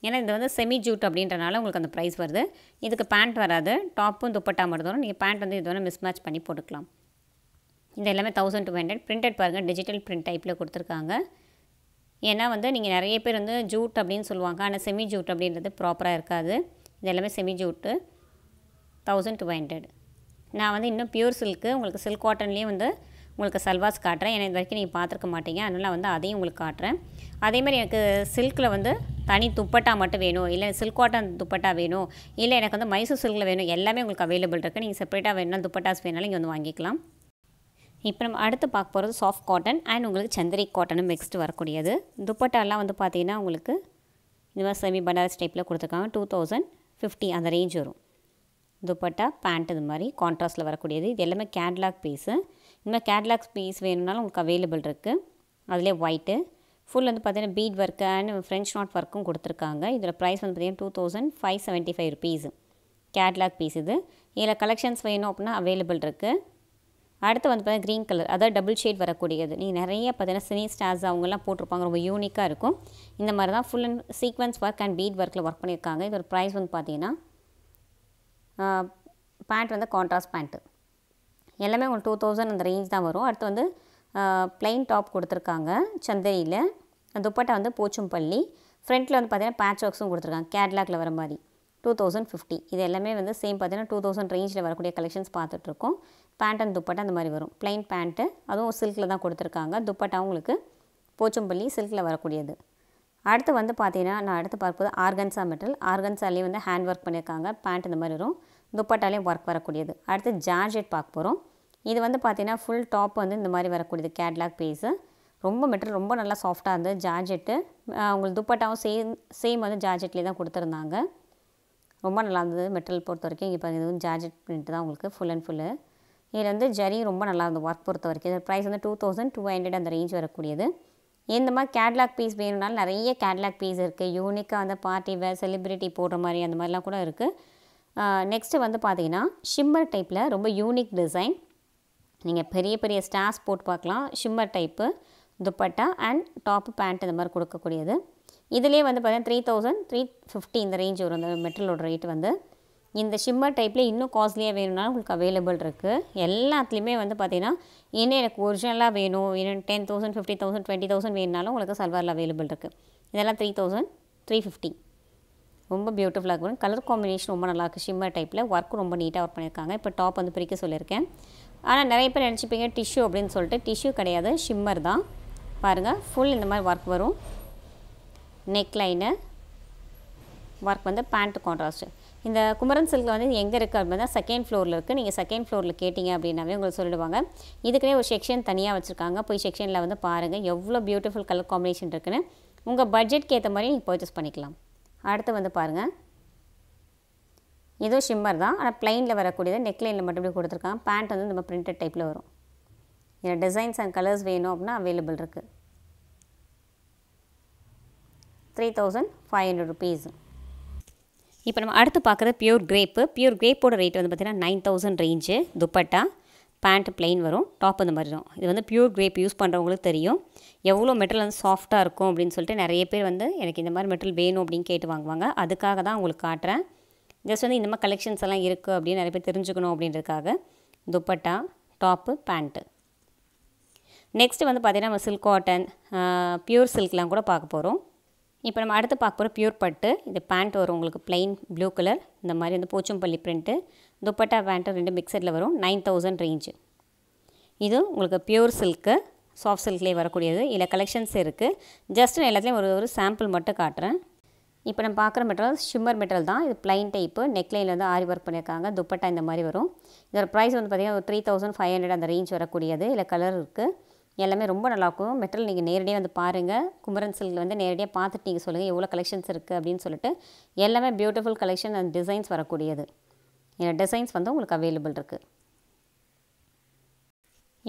ஏன்னா இது வந்து செமி ஜூட் அப்படின்றனால உங்களுக்கு அந்த ப்ரைஸ் வருது. இதுக்கு பேண்ட் வராது. டாப்பும் துப்பட்டா மட்டும் வரும். நீங்கள் பேண்ட் வந்து இது வேணால் மிஸ் மேட்ச் பண்ணி போட்டுக்கலாம். இது எல்லாமே தௌசண்ட் டூ ஹண்ட்ரட் பிரிண்டட் பாருங்கள் டிஜிட்டல் பிரிண்ட் டைப்பில் கொடுத்துருக்காங்க. ஏன்னா வந்து நீங்கள் நிறைய பேர் வந்து ஜூட் அப்படின்னு சொல்லுவாங்க. ஆனால் செமி ஜூட் அப்படின்றது ப்ராப்பராக இருக்காது. இது எல்லாமே semi jute thousand two hundred நான் வந்து இன்னும் பியூர் சில்க்கு உங்களுக்கு சில்க் காட்டன்லேயும் வந்து உங்களுக்கு சல்வாஸ் காட்டுறேன். ஏன்னா இது வரைக்கும் நீங்கள் பார்த்துருக்க மாட்டீங்க. அதனால் வந்து அதையும் உங்களுக்கு காட்டுறேன். அதேமாதிரி எனக்கு சில்கில் வந்து தனி துப்பட்டா மட்டும் வேணும். இல்லை சில்க் காட்டன் துப்பட்டா வேணும். இல்லை எனக்கு வந்து மைசூர் சில்கில் வேணும். எல்லாமே உங்களுக்கு அவைலபிள் இருக்குது நீங்கள் செப்பரேட்டாக வேணும்னா துப்பட்டாஸ் வேணாலும் இங்கே வந்து வாங்கிக்கலாம். இப்போ நம்ம அடுத்து பார்க்க போகிறது சாஃப்ட் காட்டன் அண்ட் உங்களுக்கு சந்திரி காட்டனும் மிக்ஸ்டு வரக்கூடியது. துப்பட்டாலாம் வந்து பார்த்தீங்கன்னா உங்களுக்கு இந்த மாதிரி செமி பனாரஸ் டைப்பில் கொடுத்துருக்காங்க. டூ தௌசண்ட் ஃபிஃப்டி அந்த ரேஞ்ச் வரும். துப்பட்டா பேண்ட் இது மாதிரி கான்ட்ராஸ்ட்டில் வரக்கூடியது. இது எல்லாமே கேட்லாக் பீஸு இந்த மாதிரி கேட்லாக் பீஸ் வேணும்னாலும் உங்களுக்கு அவைலபிள் இருக்குது அதிலே ஒயிட்டு ஃபுல் வந்து பார்த்தீங்கன்னா bead work and French knot ஒர்க்கும் கொடுத்துருக்காங்க. இதில் ப்ரைஸ் வந்து பார்த்தீங்கன்னா two thousand five seventy five rupees catalogue piece இது. இதில் கலெக்ஷன்ஸ் வேணும் அப்படின்னா அவைலபிள் இருக்குது அடுத்து வந்து பார்த்தீங்கன்னா க்ரீன் கலர் அதாவது டபுள் ஷேட் வரக்கூடியது. நீங்கள் நிறைய பார்த்தீங்கன்னா சினி ஸ்டார்ஸ் அவங்கெல்லாம் போட்டிருப்பாங்க. ரொம்ப யூனிக்காக இருக்கும். இந்த மாதிரி தான் full and sequins work and bead ஒர்க்கில் ஒர்க் பண்ணியிருக்காங்க. இதோட ப்ரைஸ் வந்து பார்த்தீங்கன்னா பேண்ட் வந்து கான்ட்ராஸ்ட் பேண்ட்டு எல்லாமே உங்களுக்கு டூ தௌசண்ட் அந்த ரேஞ்ச் தான் வரும். அடுத்து வந்து ப்ளைன் டாப் கொடுத்துருக்காங்க சந்தனியில் துப்பட்டா வந்து போச்சும்பள்ளி. ஃப்ரண்ட்டில் வந்து பார்த்தீங்கன்னா பேட்ச் ஒர்க்ஸும் கொடுத்துருக்காங்க. கேட்லாக்ல வர மாதிரி. டூ தௌசண்ட் ஃபிஃப்டி இது எல்லாமே வந்து சேம் பார்த்தீங்கன்னா டூ தௌசண்ட் ரேஞ்சில் வரக்கூடிய கலெக்ஷன்ஸ் பார்த்துட்ருக்கோம். பேண்ட் அண்ட் துப்பட்டா அந்த மாதிரி வரும். ப்ளைன் பேண்ட்டு அதுவும் சில்கில் தான் கொடுத்துருக்காங்க. துப்பட்டா உங்களுக்கு போச்சும்பள்ளி சில்கில் வரக்கூடியது. அடுத்து வந்து பார்த்தீங்கன்னா நான் அடுத்து பார்ப்பது ஆர்கன்சா மெட்டல் ஆர்கன்சாலேயே வந்து ஹேண்ட் ஒர்க் பண்ணியிருக்காங்க பேண்ட் இந்த மாதிரி வரும். துப்பட்டாலேயும் ஒர்க் வரக்கூடியது. அடுத்து ஜார்ஜெட் பார்க்க போகிறோம் இது வந்து பார்த்திங்கன்னா ஃபுல் டாப் வந்து இந்த மாதிரி வரக்கூடியது கேட்லாக் பீஸு ரொம்ப மெட்டீரியல் ரொம்ப நல்லா சாஃப்டாக இருந்தது ஜார்ஜெட்டு உங்களுக்கு துப்பட்டாவும் சேம் சேம் வந்து ஜார்ஜெட்லேயே தான் கொடுத்துருந்தாங்க. ரொம்ப நல்லா இருந்தது மெட்டல் பொறுத்த வரைக்கும் இங்கே இது வந்து ஜார்ஜெட் பிரிண்ட் தான் உங்களுக்கு ஃபுல் அண்ட் ஃபுல்லு இதில் வந்து ஜரி ரொம்ப நல்லா இருந்தது ஒர்க் பொறுத்த வரைக்கும் இது ப்ரைஸ் வந்து டூ தௌசண்ட் டூ ஹண்ட்ரட் அந்த ரேஞ்ச் வரக்கூடியது. இந்த மாதிரி கேட்லாக் பீஸ் வேணும்னாலும் நிறைய கேட்லாக் பீஸ் இருக்குது யூனிக்காக வந்து பார்ட்டி வேர் செலிப்ரிட்டி போடுற மாதிரி அந்த மாதிரிலாம் கூட இருக்குது நெக்ஸ்ட்டு வந்து பார்த்தீங்கன்னா ஷிம்மர் டைப்பில் ரொம்ப யூனிக் டிசைன் நீங்கள் பெரிய பெரிய ஸ்டார்ஸ் போட்டு பார்க்கலாம். Shimmer type dupatta and top pant இந்த மாதிரி கொடுக்கக்கூடியது. இதுலேயே வந்து பார்த்தீங்கன்னா த்ரீ தௌசண்ட் த்ரீ ஃபிஃப்டி இந்த ரேஞ்ச் வரும். அந்த மெட்டலோட ரேட் வந்து. இந்த ஷிம்மர் டைப்பில் இன்னும் காஸ்ட்லியாக வேணும்னாலும் உங்களுக்கு அவைலபிள் இருக்குது எல்லாத்துலேயுமே வந்து பார்த்தீங்கன்னா இன்னும் எனக்கு ஒரிஜினலாக வேணும்? இன்னும் ten thousand fifty thousand twenty thousand வேணுனாலும் உங்களுக்கு சல்வாரில் அவைலபிள் இருக்குது இதெல்லாம் த்ரீ தௌசண்ட் த்ரீ ஃபிஃப்டி ரொம்ப பியூட்டிஃபுல்லாக இருக்கும். கலர் காம்பினேஷன் ரொம்ப நல்லாயிருக்கு ஷிம்மர் டைப்பில் ஒர்க் ரொம்ப நீட்டாக ஒர்க் பண்ணியிருக்காங்க. இப்போ டாப் வந்து பிரிக்க சொல்லியிருக்கேன். ஆனால் நிறைய பேர் நினச்சிப்பீங்க டிஷ்யூ அப்படின்னு சொல்லிட்டு டிஷ்யூ கிடையாது. ஷிம்மர் தான். பாருங்கள் ஃபுல் இந்த மாதிரி ஒர்க் வரும். நெக் லைனு ஒர்க் வந்து பேண்ட் கான்ட்ராஸ்ட்டு இந்த குமரன் சில்கில் வந்து எங்கே இருக்குது அப்படின்னா செகண்ட் ஃப்ளோரில் இருக்குது நீங்கள் செகண்ட் ஃப்ளோரில் கேட்டிங்க அப்படின்னாவே உங்களுக்கு சொல்லிடுவாங்க. இதுக்குனே ஒரு செக்ஷன் தனியாக வச்சுருக்காங்க. போய் செக்ஷனில் வந்து பாருங்கள் எவ்வளோ பியூட்டிஃபுல் கலர் காம்பினேஷன் இருக்குன்னு. உங்கள் பட்ஜெட்க்கு ஏற்ற மாதிரி நீங்கள் பர்ச்சேஸ் பண்ணிக்கலாம். அடுத்து வந்து பாருங்கள் இதுவும் ஷிம்மர் தான். ஆனால் ப்ளைனில் வரக்கூடியது நெக்லைனில் மட்டும் இப்படி கொடுத்துருக்காங்க. பேண்ட் வந்து நம்ம பிரிண்டட் டைப்பில் வரும். இதில் டிசைன்ஸ் அண்ட் கலர்ஸ் வேணும் அப்படின்னா அவைலபிள் இருக்குது three thousand five hundred rupees இப்போ நம்ம அடுத்து பார்க்குறது பியூர் கிரேப்பு பியூர் கிரேப்போட ரேட் வந்து பார்த்திங்கன்னா nine thousand range dupatta pant plain வரும் டாப் இந்த மாதிரி வரும். இது வந்து பியூர் கிரேப் யூஸ் பண்ணுறவங்களுக்கு தெரியும். எவ்வளோ மெட்டல் வந்து சாஃப்ட்டாக இருக்கும் அப்படின்னு சொல்லிட்டு நிறைய பேர் வந்து எனக்கு இந்த மாதிரி மெட்டல் வேணும் அப்படின்னு கேட்டு வாங்குவாங்க. அதுக்காக தான் உங்களுக்கு காட்டுறேன். ஜஸ்ட் வந்து இந்த மாதிரி கலெக்ஷன்ஸ் எல்லாம் இருக்குது அப்படின்னு நிறைய பேர் தெரிஞ்சுக்கணும் அப்படின்றதுக்காக துப்பட்டா டாப்பு பேண்ட்டு. நெக்ஸ்ட்டு வந்து பார்த்திங்கன்னா நம்ம சில்க் காட்டன் பியூர் சில்க்லாம் கூட பார்க்க போகிறோம் இப்போ நம்ம அடுத்து பார்க்க போகிற பியூர் பட்டு இது பேண்ட் வரும் உங்களுக்கு ப்ளைன் ப்ளூ கலர் இந்த மாதிரி வந்து போச்சம்பள்ளி பிரிண்ட்டு துப்பட்டா பேண்ட்டு ரெண்டு மிக்சடில் வரும். நைன் தௌசண்ட் ரேஞ்சு இது உங்களுக்கு பியூர் சில்க்கு சாஃப்ட் சில்க்லேயே வரக்கூடியது. இல்லை கலெக்ஷன்ஸ் இருக்குது ஜஸ்ட் நான் எல்லாத்துலேயும் ஒரு ஒரு சாம்பிள் மட்டும் காட்டுறேன். இப்போ நம்ம பார்க்குற மெட்டீரியல் ஷிம்மர் மெட்டீரியல் தான். இது பிளைன் டைப்பு நெக்லைனில் வந்து ஆரி ஒர்க் பண்ணியிருக்காங்க. துப்பட்டா இந்த மாதிரி வரும். இதோட ப்ரைஸ் வந்து பார்த்திங்கன்னா ஒரு த்ரீ தௌசண்ட் ஃபைவ் ஹண்ட்ரட் அந்த ரேஞ்ச் வரக்கூடியது. இல்லை கலர் இருக்குது எல்லாமே ரொம்ப நல்லாயிருக்கும் மெட்டல் நீங்கள் நேரடியாக வந்து பாருங்கள் குமரன் சில்கில் வந்து நேரடியாக பார்த்துட்டு நீங்கள் சொல்லுங்கள் எவ்வளோ கலெக்ஷன்ஸ் இருக்குது அப்படின்னு சொல்லிட்டு. எல்லாமே பியூட்டிஃபுல் கலெக்ஷன் அண்ட் டிசைன்ஸ் வரக்கூடியது. டிசைன்ஸ் வந்து உங்களுக்கு அவைலபிள் இருக்குது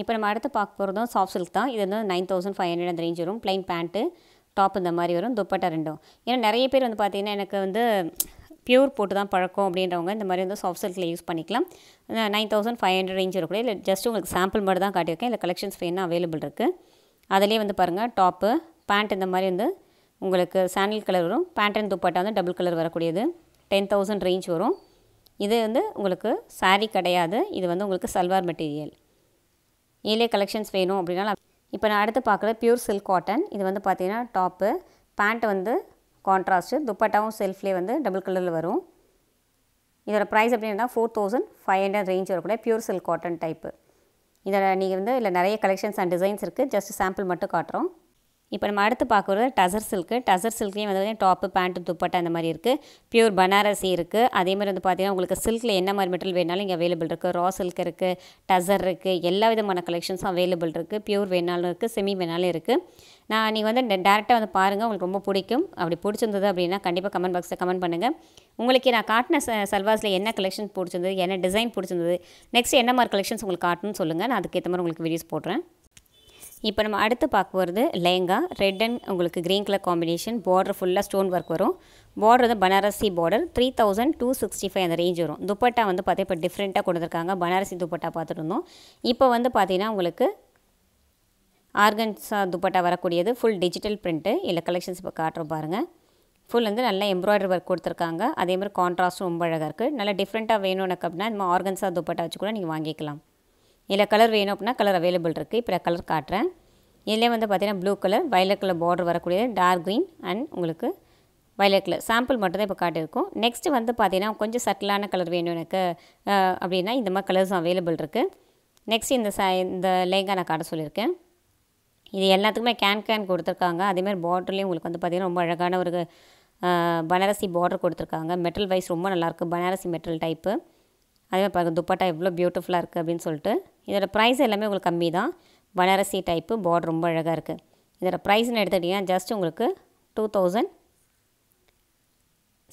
இப்போ நம்ம அடுத்து பார்க்க போகிறதும் சாஃப்ட் சில்க் தான். இது வந்து நைன் தௌசண்ட் ஃபைவ் ஹண்ட்ரட் அந்த ரேஞ்ச் வரும். ப்ளைன் பேண்ட்டு டாப் இந்த மாதிரி வரும். துப்பட்டா ரெண்டும். ஏன்னா நிறைய பேர் வந்து பார்த்திங்கன்னா எனக்கு வந்து பியூர் போட்டு தான் பழக்கம் அப்படின்றவங்க இந்த மாதிரி வந்து சாஃப்ட் சில்கில் யூஸ் பண்ணிக்கலாம். Nine thousand five hundred range இருக்கக்கூடிய இல்லை ஜஸ்ட் உங்களுக்கு சாம்பிள் மட்டும் தான் காட்டியிருக்கேன். இல்லை கலெக்ஷன்ஸ் வேணும் அவைலபிள் இருக்குது அதிலே வந்து பாருங்கள் டாப்பு பேண்ட் இந்த மாதிரி வந்து உங்களுக்கு சாண்டில் கலர் வரும். பேண்ட் அண்ட் துப்பட்டா வந்து டபுள் கலர் வரக்கூடியது. டென் தௌசண்ட் ரேஞ்ச் வரும். இது வந்து உங்களுக்கு சாரீ கிடையாது. இது வந்து உங்களுக்கு சல்வார் மெட்டீரியல் இதிலே கலெக்ஷன்ஸ் வேணும் அப்படின்னா இப்போ நான் அடுத்து பார்க்குறது பியூர் சில்க் காட்டன் இது வந்து பார்த்திங்கன்னா டாப்பு பேண்ட் வந்து கான்ட்ராஸ்ட்டு துப்பட்டாவும் செல்ஃப்லேயே வந்து டபுள் கலரில் வரும். இதோட ப்ரைஸ் அப்படின்னா four thousand five hundred range வரக்கூடிய பியூர் சில்க் காட்டன் டைப்பு இதில் நீங்கள் வந்து இல்லை நிறைய கலெக்ஷன்ஸ் அண்ட் டிசைன்ஸ் இருக்குது ஜஸ்ட் சாம்பிள் மட்டும் காட்டுறோம். இப்போ நம்ம அடுத்து பார்க்குறது டசர் சில்க்கு டசர் சில்க்லேயும் வந்து டாப்பு பேண்ட்டு துப்பட்டா அந்த மாதிரி இருக்குது பியூர் பனாரசி இருக்குது அதே மாதிரி வந்து பார்த்திங்கன்னா உங்களுக்கு சில்கில் என்ன மாதிரி மெட்டீரியல் வேணாலும் இங்கே அவைலபிள் இருக்குது ரா சில்க் இருக்குது டசர் இருக்குது எல்லா விதமான கலெக்ஷன்ஸும் அவைலபிள் இருக்குது பியூர் வேணாலும் இருக்குது செமி வேணாலும் இருக்குது நான் நீங்கள் வந்து டேரெக்டாக வந்து பாருங்கள் உங்களுக்கு ரொம்ப பிடிக்கும். அப்படி பிடிச்சிருந்தது அப்படின்னா கண்டிப்பாக கமெண்ட் பாக்ஸில் கமெண்ட் பண்ணுங்கள் உங்களுக்கு நான் காட்டின ச சல்வாஸில் என்ன கலெக்ஷன் பிடிச்சிருந்தது என்ன டிசைன் பிடிச்சிருந்தது நெக்ஸ்ட் என்ன மாதிரி கலெக்ஷன்ஸ் உங்களுக்கு காட்டணும்னு சொல்லுங்கள் நான் அதுக்கேற்ற மாதிரி உங்களுக்கு வீடியோஸ் போடுறேன். இப்போ நம்ம அடுத்து பார்க்க போகிறது லெஹங்கா ரெட் அண்ட் உங்களுக்கு க்ரீன் கலர் காம்பினேஷன் பார்டர் ஃபுல்லாக ஸ்டோன் ஒர்க் வரும். பார்டர் வந்து Banarasi border three thousand two sixty five அந்த ரேஞ்ச் வரும். துப்பட்டா வந்து பார்த்தா இப்போ டிஃப்ரெண்ட்டாக கொடுத்துருக்காங்க பனாரசி துப்பட்டா பார்த்துட்டு இருந்தோம். இப்போ வந்து பார்த்தீங்கன்னா உங்களுக்கு ஆர்கன்ஸா துப்பட்டா வரக்கூடியது ஃபுல் டிஜிட்டல் பிரிண்ட்டு இல்லை கலெக்ஷன்ஸ் இப்போ காட்டுறோம் பாருங்கள் ஃபுல் வந்து நல்லா எம்ப்ராய்டரி ஒர்க் கொடுத்துருக்காங்க. அதே மாதிரி கான்ட்ராஸ்ட்டும் ரொம்ப அழகாக இருக்குது நல்லா டிஃப்ரெண்ட்டாக வேணும் எனக்கு அப்படின்னா இந்த மாதிரி ஆர்கன்ஸா துப்பட்டா வச்சு கூட நீங்கள் வாங்கிக்கலாம். இல்லை கலர் வேணும் அப்படின்னா கலர் அவைலபிள் இருக்குது இப்போ கலர் காட்டுறேன். இதிலே வந்து பார்த்திங்கன்னா blue colour violet colour border வரக்கூடியது டார்க் க்ரீன் அண்ட் உங்களுக்கு வயலட் கலர் சாம்பிள் மட்டும்தான் இப்போ காட்டியிருக்கோம். நெக்ஸ்ட்டு வந்து பார்த்தீங்கன்னா கொஞ்சம் சட்டிலான கலர் வேணும் எனக்கு. அப்படின்னா இந்த மாதிரி கலர்ஸும் அவைலபிள் இருக்குது நெக்ஸ்ட் இந்த ச இந்த லேங்கா நான் காட்ட சொல்லியிருக்கேன். இது எல்லாத்துக்குமே கேன் கேன் கொடுத்துருக்காங்க. அதேமாதிரி பார்டர்லேயும் உங்களுக்கு வந்து பார்த்திங்கன்னா ரொம்ப அழகான ஒரு பனாரசி பார்டர் கொடுத்துருக்காங்க. மெட்டல் வைஸ் ரொம்ப நல்லாயிருக்கு பனாரசி மெட்டல் டைப்பு அதே மாதிரி பாருங்க துப்பட்டா எவ்வளோ பியூட்டிஃபுல்லாக இருக்குது அப்படின்னு சொல்லிட்டு. இதோட ப்ரைஸ் எல்லாமே உங்களுக்கு கம்மி தான். பனாரசி டைப்பு பார்டர் ரொம்ப அழகாக இருக்குது இதோட ப்ரைஸ்னு எடுத்துக்கிட்டிங்கன்னா ஜஸ்ட் உங்களுக்கு டூ தௌசண்ட்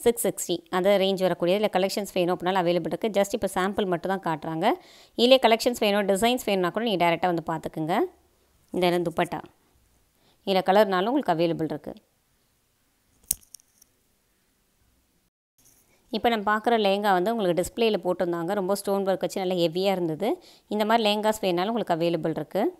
சிக்ஸ் சிக்ஸ்டி அந்த ரேஞ்ச் வரக்கூடிய இல்லை கலெக்ஷன்ஸ் வேணும் அப்படின்னாலும் அவைலபிள் இருக்குது ஜஸ்ட் இப்போ சாம்பிள் மட்டும் தான் காட்டுறாங்க. இல்லையே கலெக்ஷன்ஸ் வேணும் டிசைன்ஸ் வேணும்னா கூட நீங்கள் டேரெக்டாக வந்து பார்த்துக்குங்க. இந்த இடம் துப்பட்டா. இல்லை கலர்னாலும் உங்களுக்கு அவைலபிள் இருக்குது இப்போ நம்ம பார்க்குற லேங்கா வந்து உங்களுக்கு டிஸ்பிளேயில் போட்டிருந்தாங்க. ரொம்ப ஸ்டோன் ஒர்க் வச்சு நல்லா ஹெவியாக இருந்தது. இந்த மாதிரி லேங்காஸ் வேணாலும் உங்களுக்கு அவைலபிள் இருக்குது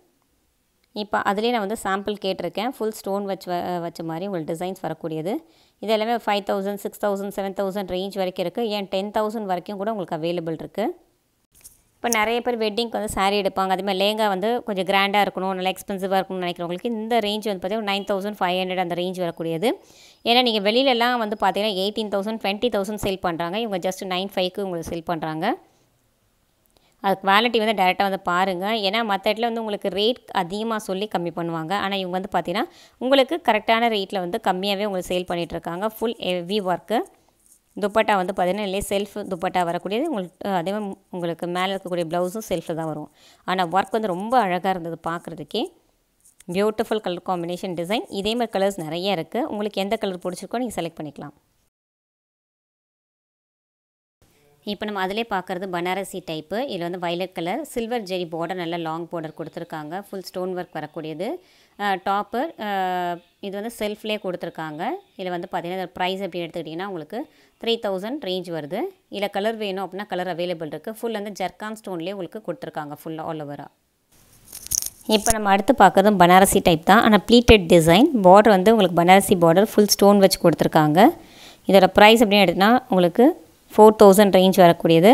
இப்போ அதுலேயே நான் வந்து சாம்பிள் கேட்டிருக்கேன். ஃபுல் ஸ்டோன் வச்சு வ- வச்ச மாதிரி உங்களுக்கு டிசைன்ஸ் வரக்கூடியது. இது எல்லாமே five thousand six thousand seven thousand range வரைக்கும் இருக்குது ஏன் டென் தௌசண்ட் வரைக்கும் கூட உங்களுக்கு அவைலபிள் இருக்குது இப்போ நிறைய பேர் வெட்டிங்க்கு வந்து சாரீ எடுப்பாங்க. அதே மாதிரி லேங்கா வந்து கொஞ்சம் கிராண்டாக இருக்கணும் நல்லா எக்ஸ்பென்சிவாக இருக்கணும்னு நினைக்கிறவங்களுக்கு இந்த ரேஞ்ச் வந்து பார்த்தீங்கன்னா நைன் தௌசண்ட் ஃபைவ் ஹண்ட்ரட் அந்த ரேஞ்ச் வரக்கூடியது. ஏன்னா நீங்கள் வெளியிலலாம் வந்து பார்த்தீங்கன்னா eighteen thousand twenty thousand sale பண்ணுறாங்க இவங்க ஜஸ்ட் நைன் ஃபைவ்க்கு உங்களுக்கு சேல் பண்ணுறாங்க அது குவாலிட்டி வந்து டேரெக்டாக வந்து பாருங்கள் ஏன்னா மற்ற இடத்துல வந்து உங்களுக்கு ரேட் அதிகமாக சொல்லி கம்மி பண்ணுவாங்க. ஆனால் இவங்க வந்து பார்த்தீங்கன்னா உங்களுக்கு கரெக்டான ரேட்டில் வந்து கம்மியாகவே உங்களுக்கு சேல் பண்ணிகிட்ருக்காங்க ஃபுல் ஹெவி ஒர்க்கு துப்பட்டா வந்து பார்த்திங்கன்னா இல்லையே செல்ஃப் துப்பட்டா வரக்கூடியது. உங்களுக்கு அதே மாதிரி உங்களுக்கு மேலே இருக்கக்கூடிய ப்ளவுஸும் செல்ஃபில் தான் வரும். ஆனால் ஒர்க் வந்து ரொம்ப அழகாக இருந்தது பார்க்குறதுக்கே. பியூட்டிஃபுல் கலர் காம்பினேஷன் டிசைன் இதே மாதிரி கலர்ஸ் நிறைய இருக்குது உங்களுக்கு எந்த கலர் பிடிச்சிருக்கோ நீங்கள் செலக்ட் பண்ணிக்கலாம். இப்போ நம்ம அதிலே பார்க்குறது பனாரசி டைப்பு இதில் வந்து violet colour silver zari border நல்ல லாங் பார்டர் கொடுத்துருக்காங்க. ஃபுல் ஸ்டோன் ஒர்க் வரக்கூடியது. டாப்பு இது வந்து செல்ஃப்லேயே கொடுத்துருக்காங்க. இதில் வந்து பார்த்தீங்கன்னா ப்ரைஸ் எப்படி எடுத்துக்கிட்டிங்கன்னா உங்களுக்கு த்ரீ தௌசண்ட் ரேஞ்ச் வருது. இதில் கலர் வேணும் அப்படின்னா கலர் அவைலபிள் இருக்குது ஃபுல் வந்து ஜர்கான் ஸ்டோன்லேயே உங்களுக்கு கொடுத்துருக்காங்க ஃபுல்லாக ஆல் ஓவராக இப்போ நம்ம அடுத்து பார்க்குறதும் பனாரசி டைப் தான். ஆனால் ப்ளீட்டட் டிசைன் பார்டர் வந்து உங்களுக்கு பனாரசி பார்டர் ஃபுல் ஸ்டோன் வச்சு கொடுத்துருக்காங்க. இதோட ப்ரைஸ் அப்படின்னு எடுத்துனா உங்களுக்கு ஃபோர் தௌசண்ட் ரேஞ்ச் வரக்கூடியது.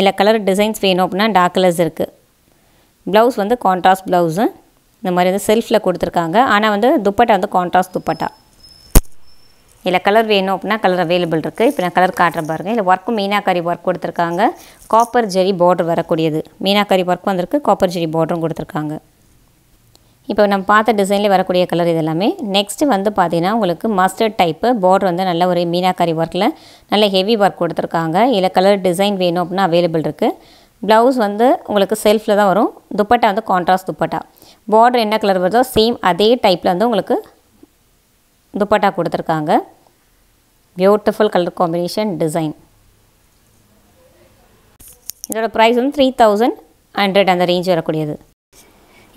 இல்லை கலர் டிசைன்ஸ் வேணும் அப்படின்னா டார்க் கலர்ஸ் இருக்குது ப்ளவுஸ் வந்து கான்ட்ராஸ்ட் ப்ளவுஸு இந்த மாதிரி வந்து செல்ஃபில் கொடுத்துருக்காங்க. ஆனால் வந்து துப்பட்டா வந்து கான்ட்ராஸ்ட் துப்பட்டா. இல்லை கலர் வேணும் அப்படின்னா கலர் அவைலபிள் இருக்குது இப்போ நான் கலர் காட்டுறேன் பாருங்கள் இல்லை ஒர்க்கும் மீனாக்கரி ஒர்க் கொடுத்துருக்காங்க. காப்பர் ஜெரி பார்டர் வரக்கூடியது. மீனாக்கரி ஒர்க் வந்திருக்கு. காப்பர் ஜெரி பார்டரும் கொடுத்துருக்காங்க. இப்போ நம்ம பார்த்த டிசைனில் வரக்கூடிய கலர் இதெல்லாமே. நெக்ஸ்ட்டு வந்து பார்த்தீங்கன்னா உங்களுக்கு மஸ்டர்ட் டைப்பு பார்டர் வந்து நல்ல ஒரு மீனாக்காரி ஒர்க்கில் நல்ல ஹெவி ஒர்க் கொடுத்துருக்காங்க. இல்லை கலர் டிசைன் வேணும் அப்படின்னா அவைலபிள் இருக்குது ப்ளவுஸ் வந்து உங்களுக்கு செல்ஃபில் தான் வரும். துப்பட்டா வந்து கான்ட்ராஸ்ட் துப்பட்டா. பார்டர் என்ன கலர் வருதோ சேம் அதே டைப்பில் வந்து உங்களுக்கு துப்பட்டா கொடுத்துருக்காங்க. பியூட்டிஃபுல் கலர் காம்பினேஷன் டிசைன் இதோட ப்ரைஸ் வந்து த்ரீ தௌசண்ட் ஹண்ட்ரட் அந்த ரேஞ்ச் வரக்கூடியது.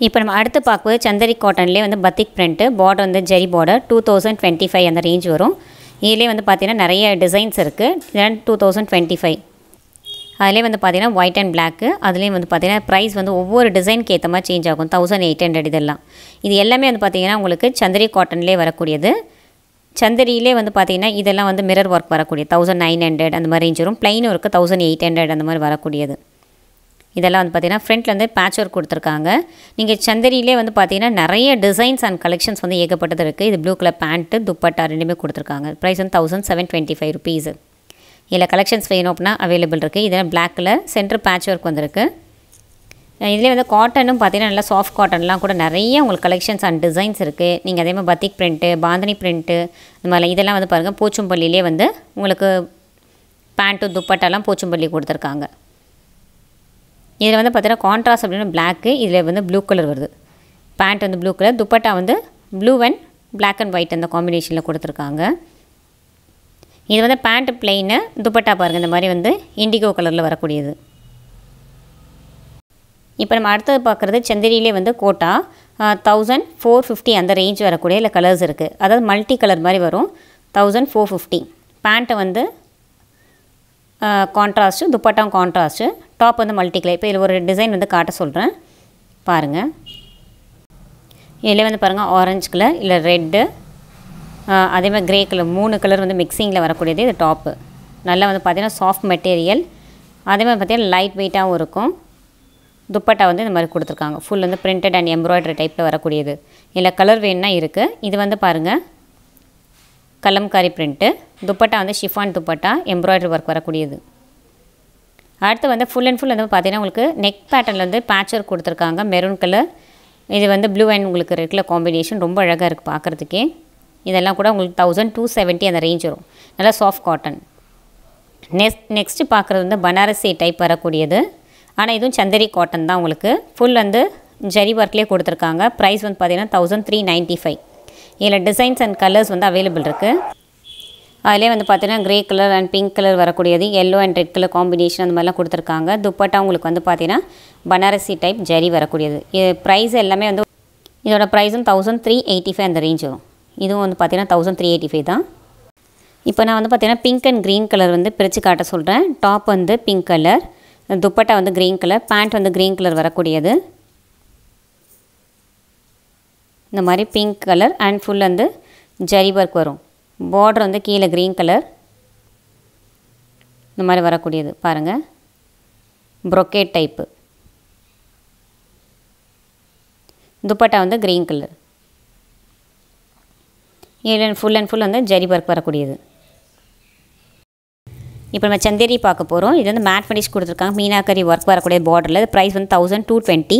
இப்போ நம்ம அடுத்து பார்க்கும்போது சந்தரி காட்டன்லேயே வந்து பத்திக் பிரிண்ட்டு பார்டர் வந்து zari border two thousand twenty five அந்த ரேஞ்ச் வரும். இதுலேயே வந்து பார்த்தீங்கன்னா நிறைய டிசைன்ஸ் இருக்குது டூ தௌசண்ட் டுவெண்ட்டி ஃபைவ் அதிலே வந்து பார்த்திங்கன்னா ஒயிட் அண்ட் பிளாக்கு அதுலேயும் வந்து பார்த்தீங்கன்னா ப்ரைஸ் வந்து ஒவ்வொரு டிசைனுக்கு ஏற்ற மாதிரி சேஞ்ச் ஆகும். தௌசண்ட் எயிட் ஹண்ட்ரட் இதெல்லாம். இது எல்லாமே வந்து பார்த்தீங்கன்னா உங்களுக்கு சந்தரி காட்டன்லேயே வரக்கூடியது. சந்தரியிலே வந்து பார்த்தீங்கன்னா இதெல்லாம் வந்து மிரர் ஒர்க் வரக்கூடிய தௌசண்ட் நைன் ஹண்ட்ரட் அந்த மாதிரி ரேஞ்ச் வரும். ப்ளைனும் இருக்குது தௌசண்ட் எயிட் ஹண்ட்ரட் அந்த மாதிரி வரக்கூடியது. இதெல்லாம் வந்து பார்த்தீங்கன்னா ஃப்ரண்ட்லேருந்து பேட்ச் ஒர்க் கொடுத்துருக்காங்க. நீங்கள் சந்தரியிலே வந்து பார்த்தீங்கன்னா நிறைய டிசைன்ஸ் அண்ட் கலெக்ஷன்ஸ் வந்து ஏகப்பட்டது இருக்குது இது ப்ளூ கலர் பேண்ட்டு துப்பட்டா ரெண்டுமே கொடுத்துருக்காங்க. ப்ரைஸ் வந்து thousand seven twenty five rupees இதில் கலெக்ஷன்ஸ் வேணும் அப்படின்னா அவைலபிள் இருக்குது இதெல்லாம் black colour centre patch work வந்திருக்கு. இதிலே வந்து காட்டனும் பார்த்தீங்கன்னா நல்லா சாஃப்ட் காட்டன்லாம் கூட நிறைய உங்களுக்கு கலெக்ஷன்ஸ் அண்ட் டிசைன்ஸ் இருக்குது நீங்கள் அதே மாதிரி பத்திக் பிரிண்ட்டு பாந்தனி பிரிண்ட்டு இந்த மாதிரி இதெல்லாம் வந்து பாருங்கள் பூச்சும்பள்ளியிலே வந்து உங்களுக்கு பேண்ட்டு துப்பட்டாலாம் பூச்சும்பள்ளி கொடுத்துருக்காங்க. இதில் வந்து பார்த்தீங்கன்னா கான்ட்ராஸ்ட் அப்படின்னா பிளாக்கு இதில் வந்து ப்ளூ கலர் வருது. பேண்ட் வந்து ப்ளூ கலர் துப்பட்டா வந்து blue and black and white அந்த காம்பினேஷனில் கொடுத்துருக்காங்க. இது வந்து பேண்ட் பிளெயினு துப்பட்டா பாருங்கள் இந்த மாதிரி வந்து இண்டிகோ கலரில் வரக்கூடியது. இப்போ நம்ம அடுத்தது பார்க்குறது செந்தரியிலே வந்து கோட்டா தௌசண்ட் ஃபோர் ஃபிஃப்டி அந்த ரேஞ்ச் வரக்கூடிய இல்லை கலர்ஸ் இருக்குது அதாவது மல்டி கலர் மாதிரி வரும் தௌசண்ட் ஃபோர் ஃபிஃப்டி பேண்ட்டை வந்து கான்ட்ராஸ்ட்டு துப்பட்டாவும் கான்ட்ராஸ்ட்டு டாப் வந்து மல்டி கலர் இப்போ இதில் ஒரு டிசைன் வந்து காட்ட சொல்கிறேன் பாருங்கள் இதில் வந்து பாருங்கள் ஆரஞ்சு கலர் இல்லை ரெட்டு அதே மாதிரி க்ரே கலர் மூணு கலர் வந்து மிக்சிங்கில் வரக்கூடியது இது டாப்பு நல்லா வந்து பார்த்திங்கன்னா சாஃப்ட் மெட்டீரியல் அதே மாதிரி பார்த்திங்கன்னா லைட் வெயிட்டாகவும் இருக்கும். துப்பட்டா வந்து இந்த மாதிரி கொடுத்துருக்காங்க. ஃபுல் வந்து பிரிண்டட் அண்ட் எம்ப்ராய்டரி டைப்பில் வரக்கூடியது. இல்லை கலர் வேணுன்னா இருக்குது இது வந்து பாருங்கள் கலம்காரி பிரிண்ட்டு துப்பட்டா வந்து ஷிஃபான் துப்பட்டா எம்ப்ராய்டரி ஒர்க் வரக்கூடியது. அடுத்து வந்து ஃபுல் அண்ட் ஃபுல் வந்து பார்த்தீங்கன்னா உங்களுக்கு நெக் பேட்டர்னில் வந்து பேட்ச் கொடுத்துருக்காங்க. மெரூன் கலர் இது வந்து ப்ளூ அண்ட் உங்களுக்கு ரெட் காம்பினேஷன் ரொம்ப அழகாக இருக்குது பார்க்குறதுக்கே. இதெல்லாம் கூட உங்களுக்கு தௌசண்ட் டூ செவன்ட்டி அந்த ரேஞ்ச் வரும். நல்லா சாஃப்ட் காட்டன் நெக்ஸ்ட் நெக்ஸ்ட்டு பார்க்குறது வந்து பனாரசி டைப் வரக்கூடியது. ஆனால் இதுவும் சந்தரி காட்டன் தான் உங்களுக்கு. ஃபுல் வந்து ஜரி ஒர்க்லேயே கொடுத்துருக்காங்க. ப்ரைஸ் வந்து பார்த்தீங்கன்னா தௌசண்ட் த்ரீ நைன்ட்டி ஃபைவ் இதில் டிசைன்ஸ் அண்ட் கலர்ஸ் வந்து அவைலபிள் இருக்குது அதிலே வந்து பார்த்தீங்கன்னா grey colour and pink colour வரக்கூடியது yellow and red colour combination அந்த மாதிரிலாம் கொடுத்துருக்காங்க. துப்பட்டா உங்களுக்கு வந்து பார்த்தீங்கன்னா பனாரசி டைப் ஜரி வரக்கூடியது. இது ப்ரைஸ் எல்லாமே வந்து இதோட ப்ரைஸும் தௌசண்ட் த்ரீ எயிட்டி ஃபைவ் அந்த ரேஞ்ச் வரும். இதுவும் வந்து பார்த்தீங்கன்னா தௌசண்ட் த்ரீ எயிட்டி ஃபைவ் தான். இப்போ நான் வந்து பார்த்தீங்கன்னா பிங்க் அண்ட் க்ரீன் கலர் வந்து பிரித்து காட்ட சொல்கிறேன் டாப் வந்து பிங்க் கலர் துப்பட்டா வந்து க்ரீன் கலர் பேண்ட் வந்து க்ரீன் கலர் வரக்கூடியது. இந்த மாதிரி பிங்க் கலர் அண்ட் ஃபுல் வந்து ஜரி ஒர்க் வரும். பார்டர் வந்து கீழே க்ரீன் கலர் இந்த மாதிரி வரக்கூடியது பாருங்கள் ப்ரொக்கேட் டைப்பு துப்பட்டா வந்து க்ரீன் கலர் இதில் ஃபுல் அண்ட் ஃபுல் வந்து ஜரி ஒர்க் வரக்கூடியது. இப்போ நம்ம சந்தேரி பார்க்க போகிறோம் இது வந்து மேட் ஃபினிஷ் கொடுத்துருக்காங்க. மீனாக்கரி ஒர்க் வரக்கூடிய பார்டரில் இது ப்ரைஸ் வந்து தௌசண்ட் டூ டுவெண்ட்டி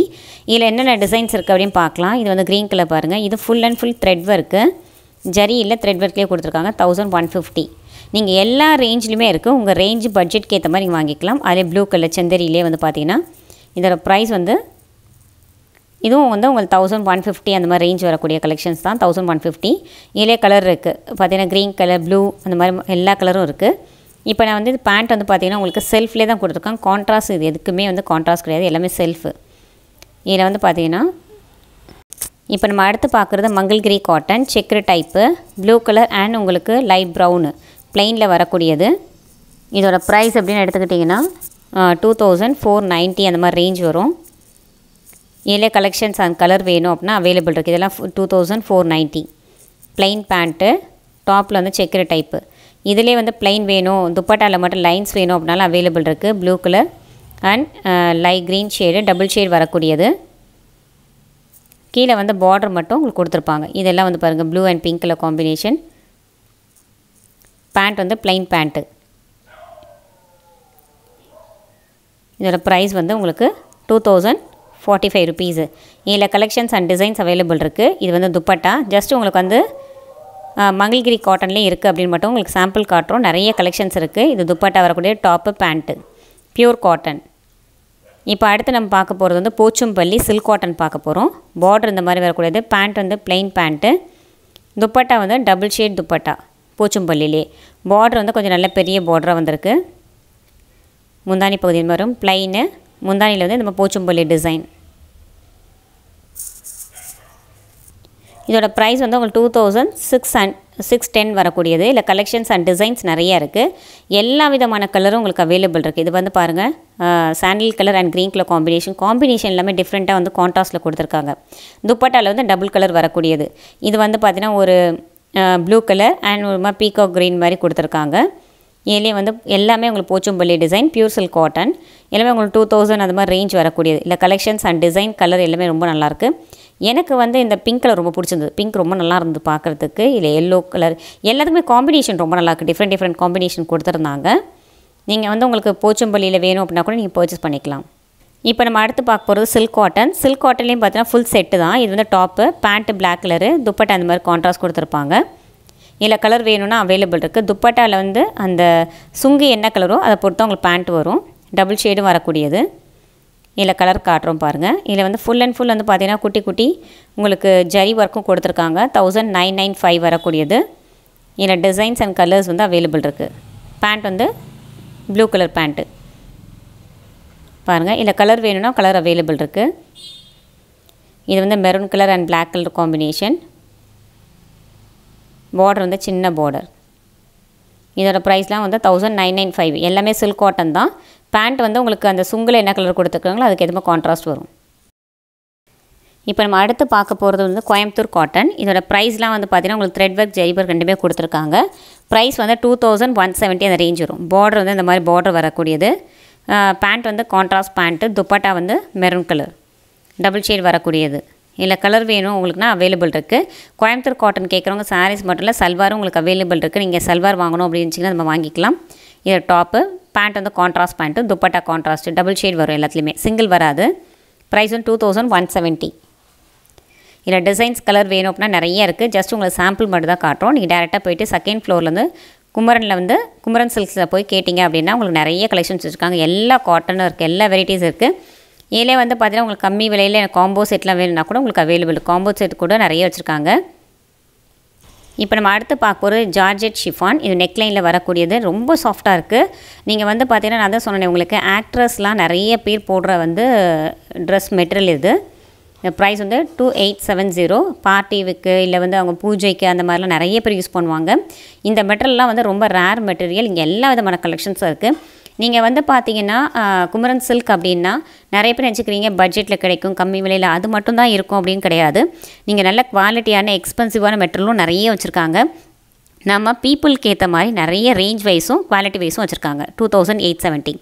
இதில் என்னென்ன டிசைன்ஸ் இருக்குது அப்படின்னு பார்க்கலாம். இது வந்து க்ரீன் கலர் பாருங்கள் இது full and full thread work zari இல்லை த்ரெட் ஒர்க்லேயே கொடுத்துருக்காங்க தௌசண்ட் ஒன் ஃபிஃப்டி நீங்கள் எல்லா ரேஞ்சிலுமே இருக்குது உங்கள் ரேஞ்ச் பட்ஜெட்க்கு ஏற்ற மாதிரி நீங்கள் வாங்கிக்கலாம். அதே ப்ளூ கலர் செந்தரியிலே வந்து பார்த்தீங்கன்னா இதோட ப்ரைஸ் வந்து இதுவும் வந்து உங்களுக்கு தௌசண்ட் ஒன் ஃபிஃப்டி அந்த மாதிரி ரேஞ்ச் வரக்கூடிய கலெக்ஷன்ஸ் தான். தௌசண்ட் ஒன் ஃபிஃப்டி இதிலே கலர் இருக்குது பார்த்தீங்கன்னா க்ரீன் கலர் ப்ளூ அந்த மாதிரி எல்லா கலரும் இருக்குது இப்போ நான் வந்து இது பேண்ட் வந்து பார்த்தீங்கன்னா உங்களுக்கு செல்ஃப்லேயே தான் கொடுத்துருக்கேன். கான்ட்ராஸ்ட் இது எதுக்குமே வந்து கான்ட்ராஸ்ட் கிடையாது. எல்லாமே செல்ஃபு இதில் வந்து பார்த்தீங்கன்னா இப்போ நம்ம அடுத்து பார்க்குறது Mangalagiri cotton checker type blue colour and உங்களுக்கு லைட் ப்ரௌனு ப்ளைனில் வரக்கூடியது. இதோட ப்ரைஸ் அப்படின்னு எடுத்துக்கிட்டிங்கன்னா டூ தௌசண்ட் ஃபோர் நைன்ட்டி அந்த மாதிரி ரேஞ்ச் வரும். இதில் கலெக்ஷன்ஸ் அண்ட் கலர் வேணும் அப்படின்னா அவைலபிள் இருக்குது இதெல்லாம் two thousand four ninety plain pant டாப்பில் வந்து செக்கர் டைப்பு இதிலே வந்து ப்ளைன் வேணும் துப்பட்டாவில் மட்டும் லைன்ஸ் வேணும் அப்படின்னாலும் அவைலபிள் இருக்குது blue colour and light green shade double shade வரக்கூடியது. கீழே வந்து பார்டர் மட்டும் உங்களுக்கு கொடுத்துருப்பாங்க. இதெல்லாம் வந்து பாருங்கள் blue and pink colour combination pant வந்து ப்ளைன் பேண்ட்டு இதோட ப்ரைஸ் வந்து உங்களுக்கு two thousand forty five rupees இதில் கலெக்ஷன்ஸ் அண்ட் டிசைன்ஸ் அவைலபிள் இருக்குது இது வந்து துப்பட்டா. ஜஸ்ட் உங்களுக்கு வந்து மங்கள்கிரி காட்டன்லேயே இருக்குது அப்படின்னு மட்டும் உங்களுக்கு சாம்பிள் காட்டுறோம். நிறைய கலெக்ஷன்ஸ் இருக்குது இது துப்பட்டா வரக்கூடிய டாப்பு பேண்ட்டு ப்யூர் காட்டன் இப்போ அடுத்து நம்ம பார்க்க போகிறது வந்து போச்சும்பள்ளி சில்க் காட்டன் பார்க்க போகிறோம் பார்டர் இந்த மாதிரி வரக்கூடியது பேண்ட் வந்து பிளெயின் பேண்ட்டு துப்பட்டா வந்து டபுள் ஷேட் துப்பட்டா போச்சும்பள்ளிலே பார்டர் வந்து கொஞ்சம் நல்ல பெரிய பார்டராக வந்திருக்கு. முந்தானி பகுதி வரும் ப்ளைனு முந்தானியில் வந்து நம்ம போச்சும்பள்ளி டிசைன் இதோட ப்ரைஸ் வந்து உங்களுக்கு two thousand six and six ten வரக்கூடியது. இல்லை கலெக்ஷன்ஸ் அண்ட் டிசைன்ஸ் நிறைய இருக்குது எல்லா விதமான கலரும் உங்களுக்கு அவைலபிள் இருக்குது இது வந்து பாருங்கள் sandal colour and green colour combination combination எல்லாமே டிஃப்ரெண்ட்டாக வந்து கான்ட்ராஸ்ட்டில் கொடுத்துருக்காங்க. துப்பட்டாவில் வந்து டபுள் கலர் வரக்கூடியது. இது வந்து பார்த்திங்கன்னா ஒரு ப்ளூ கலர் அண்ட் ஒரு மாதிரி பீகாக் க்ரீன் மாதிரி கொடுத்துருக்காங்க. இதுலேயே வந்து எல்லாமே உங்களுக்கு Pochampally design pure silk cotton எல்லாமே உங்களுக்கு டூ தௌசண்ட் அந்த மாதிரி ரேஞ்ச் வரக்கூடியது. இல்லை கலெக்ஷன்ஸ் அண்ட் டிசைன் கலர் எல்லாமே ரொம்ப நல்லாயிருக்கு எனக்கு வந்து இந்த பிங்க் கலர் ரொம்ப பிடிச்சிருந்தது. பிங்க் ரொம்ப நல்லா இருந்தது பார்க்குறதுக்கு. இல்லை எல்லோ கலர் எல்லாத்துக்குமே காம்பினேஷன் ரொம்ப நல்லாயிருக்கு டிஃப்ரெண்ட் டிஃப்ரெண்ட் காம்பினேஷன் கொடுத்துருந்தாங்க. நீங்கள் வந்து உங்களுக்கு போச்சம்பள்ளியில் வேணும் அப்படின்னா கூட நீங்கள் பர்ச்சேஸ் பண்ணிக்கலாம். இப்போ நம்ம அடுத்து பார்க்க போகிறது சில்க் காட்டன் சில்க் காட்டன்லேயும் பார்த்தீங்கன்னா ஃபுல் செட்டு தான். இது வந்து top pant black colour dupatta அந்த மாதிரி கான்ட்ராஸ்ட் கொடுத்துருப்பாங்க. இல்லை கலர் வேணும்னா அவைலபிள் இருக்குது துப்பட்டாவில் வந்து அந்த சுங்கு என்ன கலரோ அதை பொறுத்து உங்களுக்கு பேண்ட் வரும். டபுள் ஷேடும் வரக்கூடியது. இதில் கலர் காட்டுறோம் பாருங்கள் இதில் வந்து ஃபுல் அண்ட் ஃபுல் வந்து பார்த்தீங்கன்னா குட்டி குட்டி உங்களுக்கு ஜரி ஒர்க்கும் கொடுத்துருக்காங்க. தௌசண்ட் நைன் நைன் ஃபைவ் வரக்கூடியது. இதில் டிசைன்ஸ் அண்ட் கலர்ஸ் வந்து அவைலபிள் இருக்குது பேண்ட் வந்து ப்ளூ கலர் பேண்ட்டு பாருங்கள் இதில் கலர் வேணும்னா கலர் அவைலபிள் இருக்குது இது வந்து maroon colour and black colour combination border வந்து சின்ன பார்டர் இதோட ப்ரைஸ்லாம் வந்து தௌசண்ட் நைன் நைன் ஃபைவ் எல்லாமே சில்க் காட்டன் தான். பேண்ட் வந்து உங்களுக்கு அந்த சுங்கில் என்ன கலர் கொடுத்துருக்காங்களோ அதுக்கு எதுவுமே கான்ட்ராஸ்ட் வரும். இப்போ நம்ம அடுத்து பார்க்க போகிறது வந்து கோயம்புத்தூர் காட்டன் இதோட ப்ரைஸ்லாம் வந்து பார்த்திங்கன்னா உங்களுக்கு த்ரெட் ஒர்க் ஜெய்பர் ரெண்டுமே கொடுத்துருக்காங்க. ப்ரைஸ் வந்து டூ தௌசண்ட் ஒன் செவன்ட்டி அந்த ரேஞ்ச் வரும். பார்டர் வந்து இந்த மாதிரி பார்டர் வரக்கூடியது. பேண்ட் வந்து கான்ட்ராஸ்ட் பேண்ட்டு துப்பட்டா வந்து மெரூன் கலர் டபுள் ஷேட் வரக்கூடியது. இல்லை கலர் வேணும் உங்களுக்குனா அவைலபிள் இருக்குது கோயம்புத்தூர் காட்டன் கேட்குறவங்க சாரீஸ் மட்டும் இல்லை சல்வாரும் உங்களுக்கு அவைலபிள் இருக்குது நீங்கள் சல்வார் வாங்கணும் அப்படின்னு இருந்துச்சிங்கன்னா நம்ம வாங்கிக்கலாம். இது டாப்பு பேண்ட் வந்து contrast pant dupatta contrast double shade வரும் எல்லாத்துலேயுமே. சிங்கிள் வராது. ப்ரைஸ் வந்து டூ தௌசண்ட் ஒன் செவன்ட்டி இல்லை டிசைன்ஸ் கலர் வேணும் அப்படின்னா நிறைய இருக்குது ஜஸ்ட் உங்களுக்கு சாம்பிள் மட்டும் தான் காட்டுறோம். நீங்கள் டேரெக்டாக போயிட்டு செகண்ட் ஃப்ளோர்லேருந்து குமரனில் வந்து குமரன் சில்க்ஸில் போய் கேட்டிங்க அப்படின்னா உங்களுக்கு நிறைய கலெக்ஷன்ஸ் வச்சுருக்காங்க. எல்லா காட்டனும் இருக்குது எல்லா வெரைட்டிஸ் இருக்குது இதிலே வந்து பார்த்தீங்கன்னா உங்களுக்கு கம்மி விலையில் எனக்கு காம்போ செட்லாம் வேணும்னா கூட உங்களுக்கு அவைலபிள் காம்போ செட் கூட நிறைய வச்சுருக்காங்க. இப்போ நம்ம அடுத்து பார்க்க போகிறது ஜார்ஜெட் ஷிஃபான். இது நெக்லைனில் வரக்கூடியது. ரொம்ப சாஃப்டாக இருக்குது நீங்கள் வந்து பார்த்தீங்கன்னா நான் தான் சொன்னேன் உங்களுக்கு ஆக்ட்ரஸ்லாம் நிறைய பேர் போடுற வந்து ட்ரெஸ் மெட்டீரியல் இது. ப்ரைஸ் வந்து டூ எயிட் செவன் ஜீரோ பார்ட்டிவுக்கு இல்லை வந்து அவங்க பூஜைக்கு அந்த மாதிரிலாம் நிறைய பேர் யூஸ் பண்ணுவாங்க. இந்த மெட்டீரியல்லாம் வந்து ரொம்ப ரேர் மெட்டீரியல் இங்கே எல்லா விதமான கலெக்ஷன்ஸும் இருக்குது நீங்கள் வந்து பார்த்தீங்கன்னா குமரன் சில்க் அப்படின்னா நிறைய பேர் நினச்சிக்கிறீங்க பட்ஜெட்டில் கிடைக்கும் கம்மி விலையில் அது மட்டும் தான் இருக்கும் அப்படின்னு கிடையாது. நீங்கள் நல்ல குவாலிட்டியான எக்ஸ்பென்சிவான மெட்டீரியலும் நிறைய வச்சுருக்காங்க. நம்ம பீப்புளுக்கு ஏற்ற மாதிரி நிறைய ரேஞ்ச் வைஸும் குவாலிட்டி வைஸும் வச்சுருக்காங்க. Two thousand eight seventy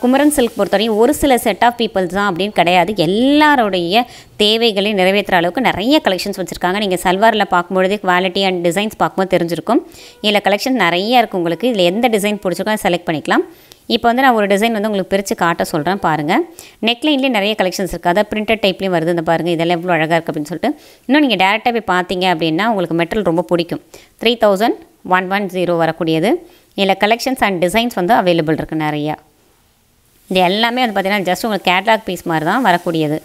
Kumaran silk பொறுத்தவரையும் ஒரு சில செட் ஆஃப் பீப்புள்ஸ் தான் அப்படின்னு கிடையாது. எல்லாருடைய தேவைகளையும் நிறைவேற்றுற அளவுக்கு நிறைய கலெக்ஷன்ஸ் வச்சுருக்காங்க. நீங்கள் சல்வாரில் பார்க்கும்பொழுதே குவாலிட்டி அண்ட் டிசைன்ஸ் பார்க்கும்போது தெரிஞ்சிருக்கும். இதில் கலெக்ஷன் நிறைய இருக்குது உங்களுக்கு. இதில் எந்த டிசைன் பிடிச்சிருக்கோ செலக்ட் பண்ணிக்கலாம். இப்போ வந்து நான் ஒரு டிசைன் வந்து உங்களுக்கு பிரித்து காட்ட சொல்கிறேன் பாருங்கள் நெக்லைன்லேயே நிறைய கலெக்ஷன்ஸ் இருக்குது அதாவது பிரிண்டட் டைப்லேயும் வருது. இந்த பாருங்கள் இதெல்லாம் எவ்வளோ அழகாக இருக்குது அப்படின்னு சொல்லிட்டு. இன்னும் நீங்கள் டேரெக்டாக போய் பார்த்தீங்க அப்படின்னா உங்களுக்கு மெட்டல் ரொம்ப பிடிக்கும். Three thousand one one zero வரக்கூடியது. இதில் கலெக்ஷன்ஸ் அண்ட் டிசைன்ஸ் வந்து அவைலபிள் இருக்குது நிறையா. இது எல்லாமே வந்து பார்த்திங்கன்னா ஜஸ்ட் உங்களுக்கு கேட்லாக் பீஸ் மாதிரி தான் வரக்கூடியது.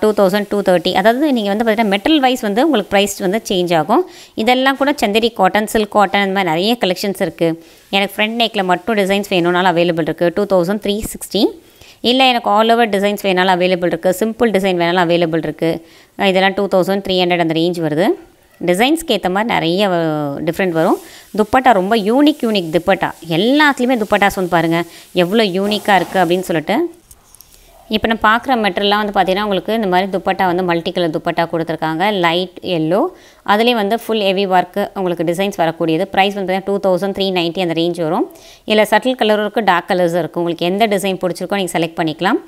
டூ தௌசண்ட் டூ தேர்ட்டி அதாவது நீங்கள் வந்து பார்த்தீங்கன்னா மெட்டல் வைஸ் வந்து உங்களுக்கு ப்ரைஸ் வந்து சேஞ்ச் ஆகும். இதெல்லாம் கூட சந்தேரி காட்டன் சில்க் காட்டன் இந்த மாதிரி நிறைய கலெக்ஷன்ஸ் இருக்குது எனக்கு ஃப்ரண்ட் நெக்கில் மட்டும் டிசைன்ஸ் வேணும்னாலும் அவைலபிள் இருக்குது டூ தௌசண்ட் த்ரீ சிக்ஸ்டி இல்லை எனக்கு ஆல் ஓவர் டிசைன்ஸ் வேணாலும் அவைலபிள் இருக்குது சிம்பிள் டிசைன் வேணாலும் அவைலபிள் இருக்குது இதெல்லாம் டூ தௌசண்ட் த்ரீ ஹண்ட்ரட் அந்த ரேஞ்ச் வருது. டிசைன்ஸ்க்கு ஏற்ற மாதிரி நிறைய டிஃப்ரெண்ட் வரும். துப்பட்டா ரொம்ப யூனிக் யூனிக் துப்பட்டா. எல்லாத்துலேயுமே துப்பட்டாஸ் வந்து பாருங்கள் எவ்வளோ யூனிக்காக இருக்குது அப்படின்னு சொல்லிட்டு இப்போ நான் பார்க்குற மெட்டீரியல்லாம் வந்து பார்த்திங்கன்னா உங்களுக்கு இந்த மாதிரி துப்பட்டா வந்து மல்டி கலர் துப்பட்டா கொடுத்துருக்காங்க. லைட் எல்லோ அதுலேயும் வந்து ஃபுல் ஹெவி ஒர்க்கு உங்களுக்கு டிசைன்ஸ் வரக்கூடியது. ப்ரைஸ் வந்து பார்த்தீங்கன்னா டூ தௌசண்ட் த்ரீ நைன்ட்டி அந்த ரேஞ்ச் வரும். இல்லை சட்டில் கலரும் இருக்குது டார்க் கலர்ஸும் இருக்குது உங்களுக்கு எந்த டிசைன் பிடிச்சிருக்கோ நீங்கள் செலக்ட் பண்ணிக்கலாம்.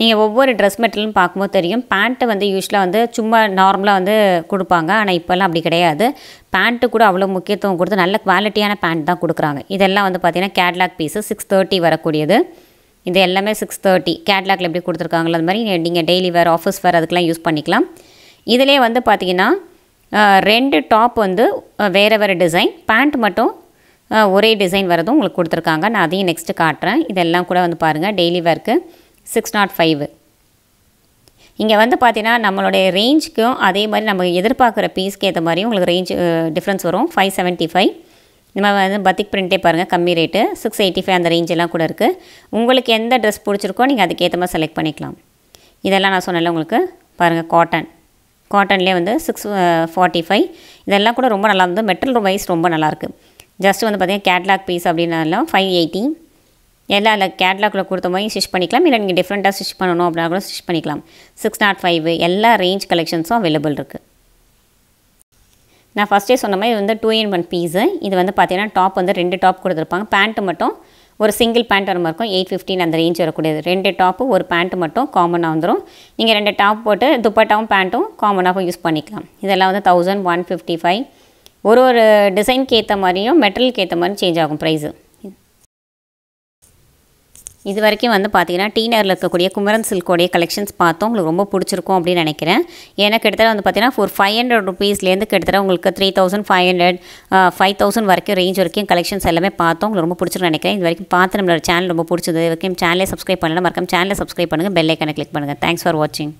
நீங்கள் ஒவ்வொரு ட்ரெஸ் மெட்டீரியலும் பார்க்கும்போது தெரியும். பேண்ட்டு வந்து யூஸ்வலாக வந்து சும்மா நார்மலாக வந்து கொடுப்பாங்க. ஆனால் இப்போல்லாம் அப்படி கிடையாது. பேண்ட்டு கூட அவ்வளோ முக்கியத்துவம் கொடுத்து நல்ல குவாலிட்டியான பேண்ட் தான் கொடுக்குறாங்க. இதெல்லாம் வந்து பார்த்திங்கன்னா கேட்லாக் பீஸு சிக்ஸ் தேர்ட்டி வரக்கூடியது. இது எல்லாமே சிக்ஸ் தேர்ட்டி கேட்லாக்ல எப்படி கொடுத்துருக்காங்களோ அது மாதிரி நீங்கள் டெய்லி வேறு ஆஃபீஸ் வேறு அதுக்கெலாம் யூஸ் பண்ணிக்கலாம். இதிலே வந்து பார்த்திங்கன்னா ரெண்டு டாப் வந்து வேறு வேறு டிசைன் பேண்ட் மட்டும் ஒரே டிசைன் வரதும் உங்களுக்கு கொடுத்துருக்காங்க. நான் அதையும் நெக்ஸ்ட்டு காட்டுறேன். இதெல்லாம் கூட வந்து பாருங்கள் டெய்லி வேர்க்கு சிக்ஸ் நாட் ஃபைவ் இங்கே வந்து பார்த்தீங்கன்னா நம்மளுடைய ரேஞ்சுக்கும் அதே மாதிரி நம்ம எதிர்பார்க்குற பீஸ்க்கு ஏற்ற மாதிரியும் உங்களுக்கு ரேஞ்ச் டிஃப்ரென்ஸ் வரும். ஃபைவ் செவன்ட்டி ஃபைவ் நம்ம வந்து பத்திக் பிரிண்ட்டே பாருங்கள் கம்மி ரேட்டு சிக்ஸ் எயிட்டி ஃபைவ் அந்த ரேஞ்செல்லாம் கூட இருக்குது உங்களுக்கு எந்த ட்ரெஸ் பிடிச்சிருக்கோ நீங்கள் அதுக்கேற்ற மாதிரி செலக்ட் பண்ணிக்கலாம். இதெல்லாம் நான் சொன்னல உங்களுக்கு. பாருங்கள் காட்டன் காட்டன்லேயே வந்து சிக்ஸ் ஃபார்ட்டி ஃபைவ் இதெல்லாம் கூட ரொம்ப நல்லா இருந்தது. மெட்டல் வைஸ் ரொம்ப நல்லாயிருக்கு ஜஸ்ட் வந்து பார்த்திங்கன்னா கேட்லாக் பீஸ் அப்படின்னாலும் ஃபைவ் எயிட்டி எல்லாம் இல்லை கேட்லாகில் கொடுத்த மாதிரி ஸ்டிச் பண்ணிக்கலாம். இல்லை நீங்கள் டிஃப்ரெண்ட்டாக ஸ்டிச் பண்ணணும் அப்படின்னா கூட ஸ்டிச் பண்ணிக்கலாம். சிக்ஸ் நாட் ஃபைவ் எல்லா ரேஞ்ச் கலெக்ஷன்ஸும் அவைலபிள் இருக்குது நான் ஃபஸ்ட்டே சொன்ன மாதிரி இது வந்து டூ இன் ஒன் பீஸு இது வந்து பார்த்தீங்கன்னா டாப் வந்து ரெண்டு டாப் கொடுத்துருப்பாங்க. பேண்ட்டு மட்டும் ஒரு சிங்கிள் பேண்ட் வர மாதிரி இருக்கும். எயிட் ஃபிஃப்டின் அந்த ரேஞ்ச் வரக்கூடியது. ரெண்டு டாப்பு ஒரு பேண்ட்டு மட்டும் காமனாக வந்துடும் நீங்கள் ரெண்டு டாப் போட்டு துப்பட்டாவும் பேண்ட்டும் காமனாகவும் யூஸ் பண்ணிக்கலாம். இதெல்லாம் வந்து தௌசண்ட் ஒன் ஃபிஃப்டி ஃபைவ் ஒரு ஒரு டிசைனுக்கு ஏற்ற மாதிரியும் மெட்டீரியலுக்கு ஏற்ற மாதிரியும் சேஞ்ச் ஆகும் ப்ரைஸு இது வரைக்கும் வந்து பார்த்தீங்கன்னா டீனரில் இருக்கக்கூடிய குமரன் சில்கோடைய கலெக்ஷன்ஸ் பார்த்தோம். உங்களுக்கு ரொம்ப பிடிச்சிருக்கும் அப்படின்னு நினைக்கிறேன். ஏன்னா கிட்டத்தட்ட வந்து பார்த்தீங்கன்னா ஒரு ஃபைவ் ஹண்ட்ரட் ருபீஸ்லேருந்து கிட்டத்தட்ட உங்களுக்கு three thousand five hundred five thousand வரைக்கும் ரேஞ்ச் வரைக்கும் கலெக்ஷன்ஸ் எல்லாமே பார்த்தோம். உங்களுக்கு ரொம்ப பிடிச்சிருக்கும் நினைக்கிறேன். இது வரைக்கும் பார்த்து நம்மளோட சேனல் ரொம்ப பிடிச்சது. வரைக்கும் சேனலே சப்ஸ்கிரைப் பண்ணலாம் மறக்காம சேனலை சப்ஸ்கிரைப் பண்ணுங்கள் பெல் ஐக்கனை கிளிக் பண்ணுங்கள் தேங்க்ஸ் ஃபார் வாட்சிங்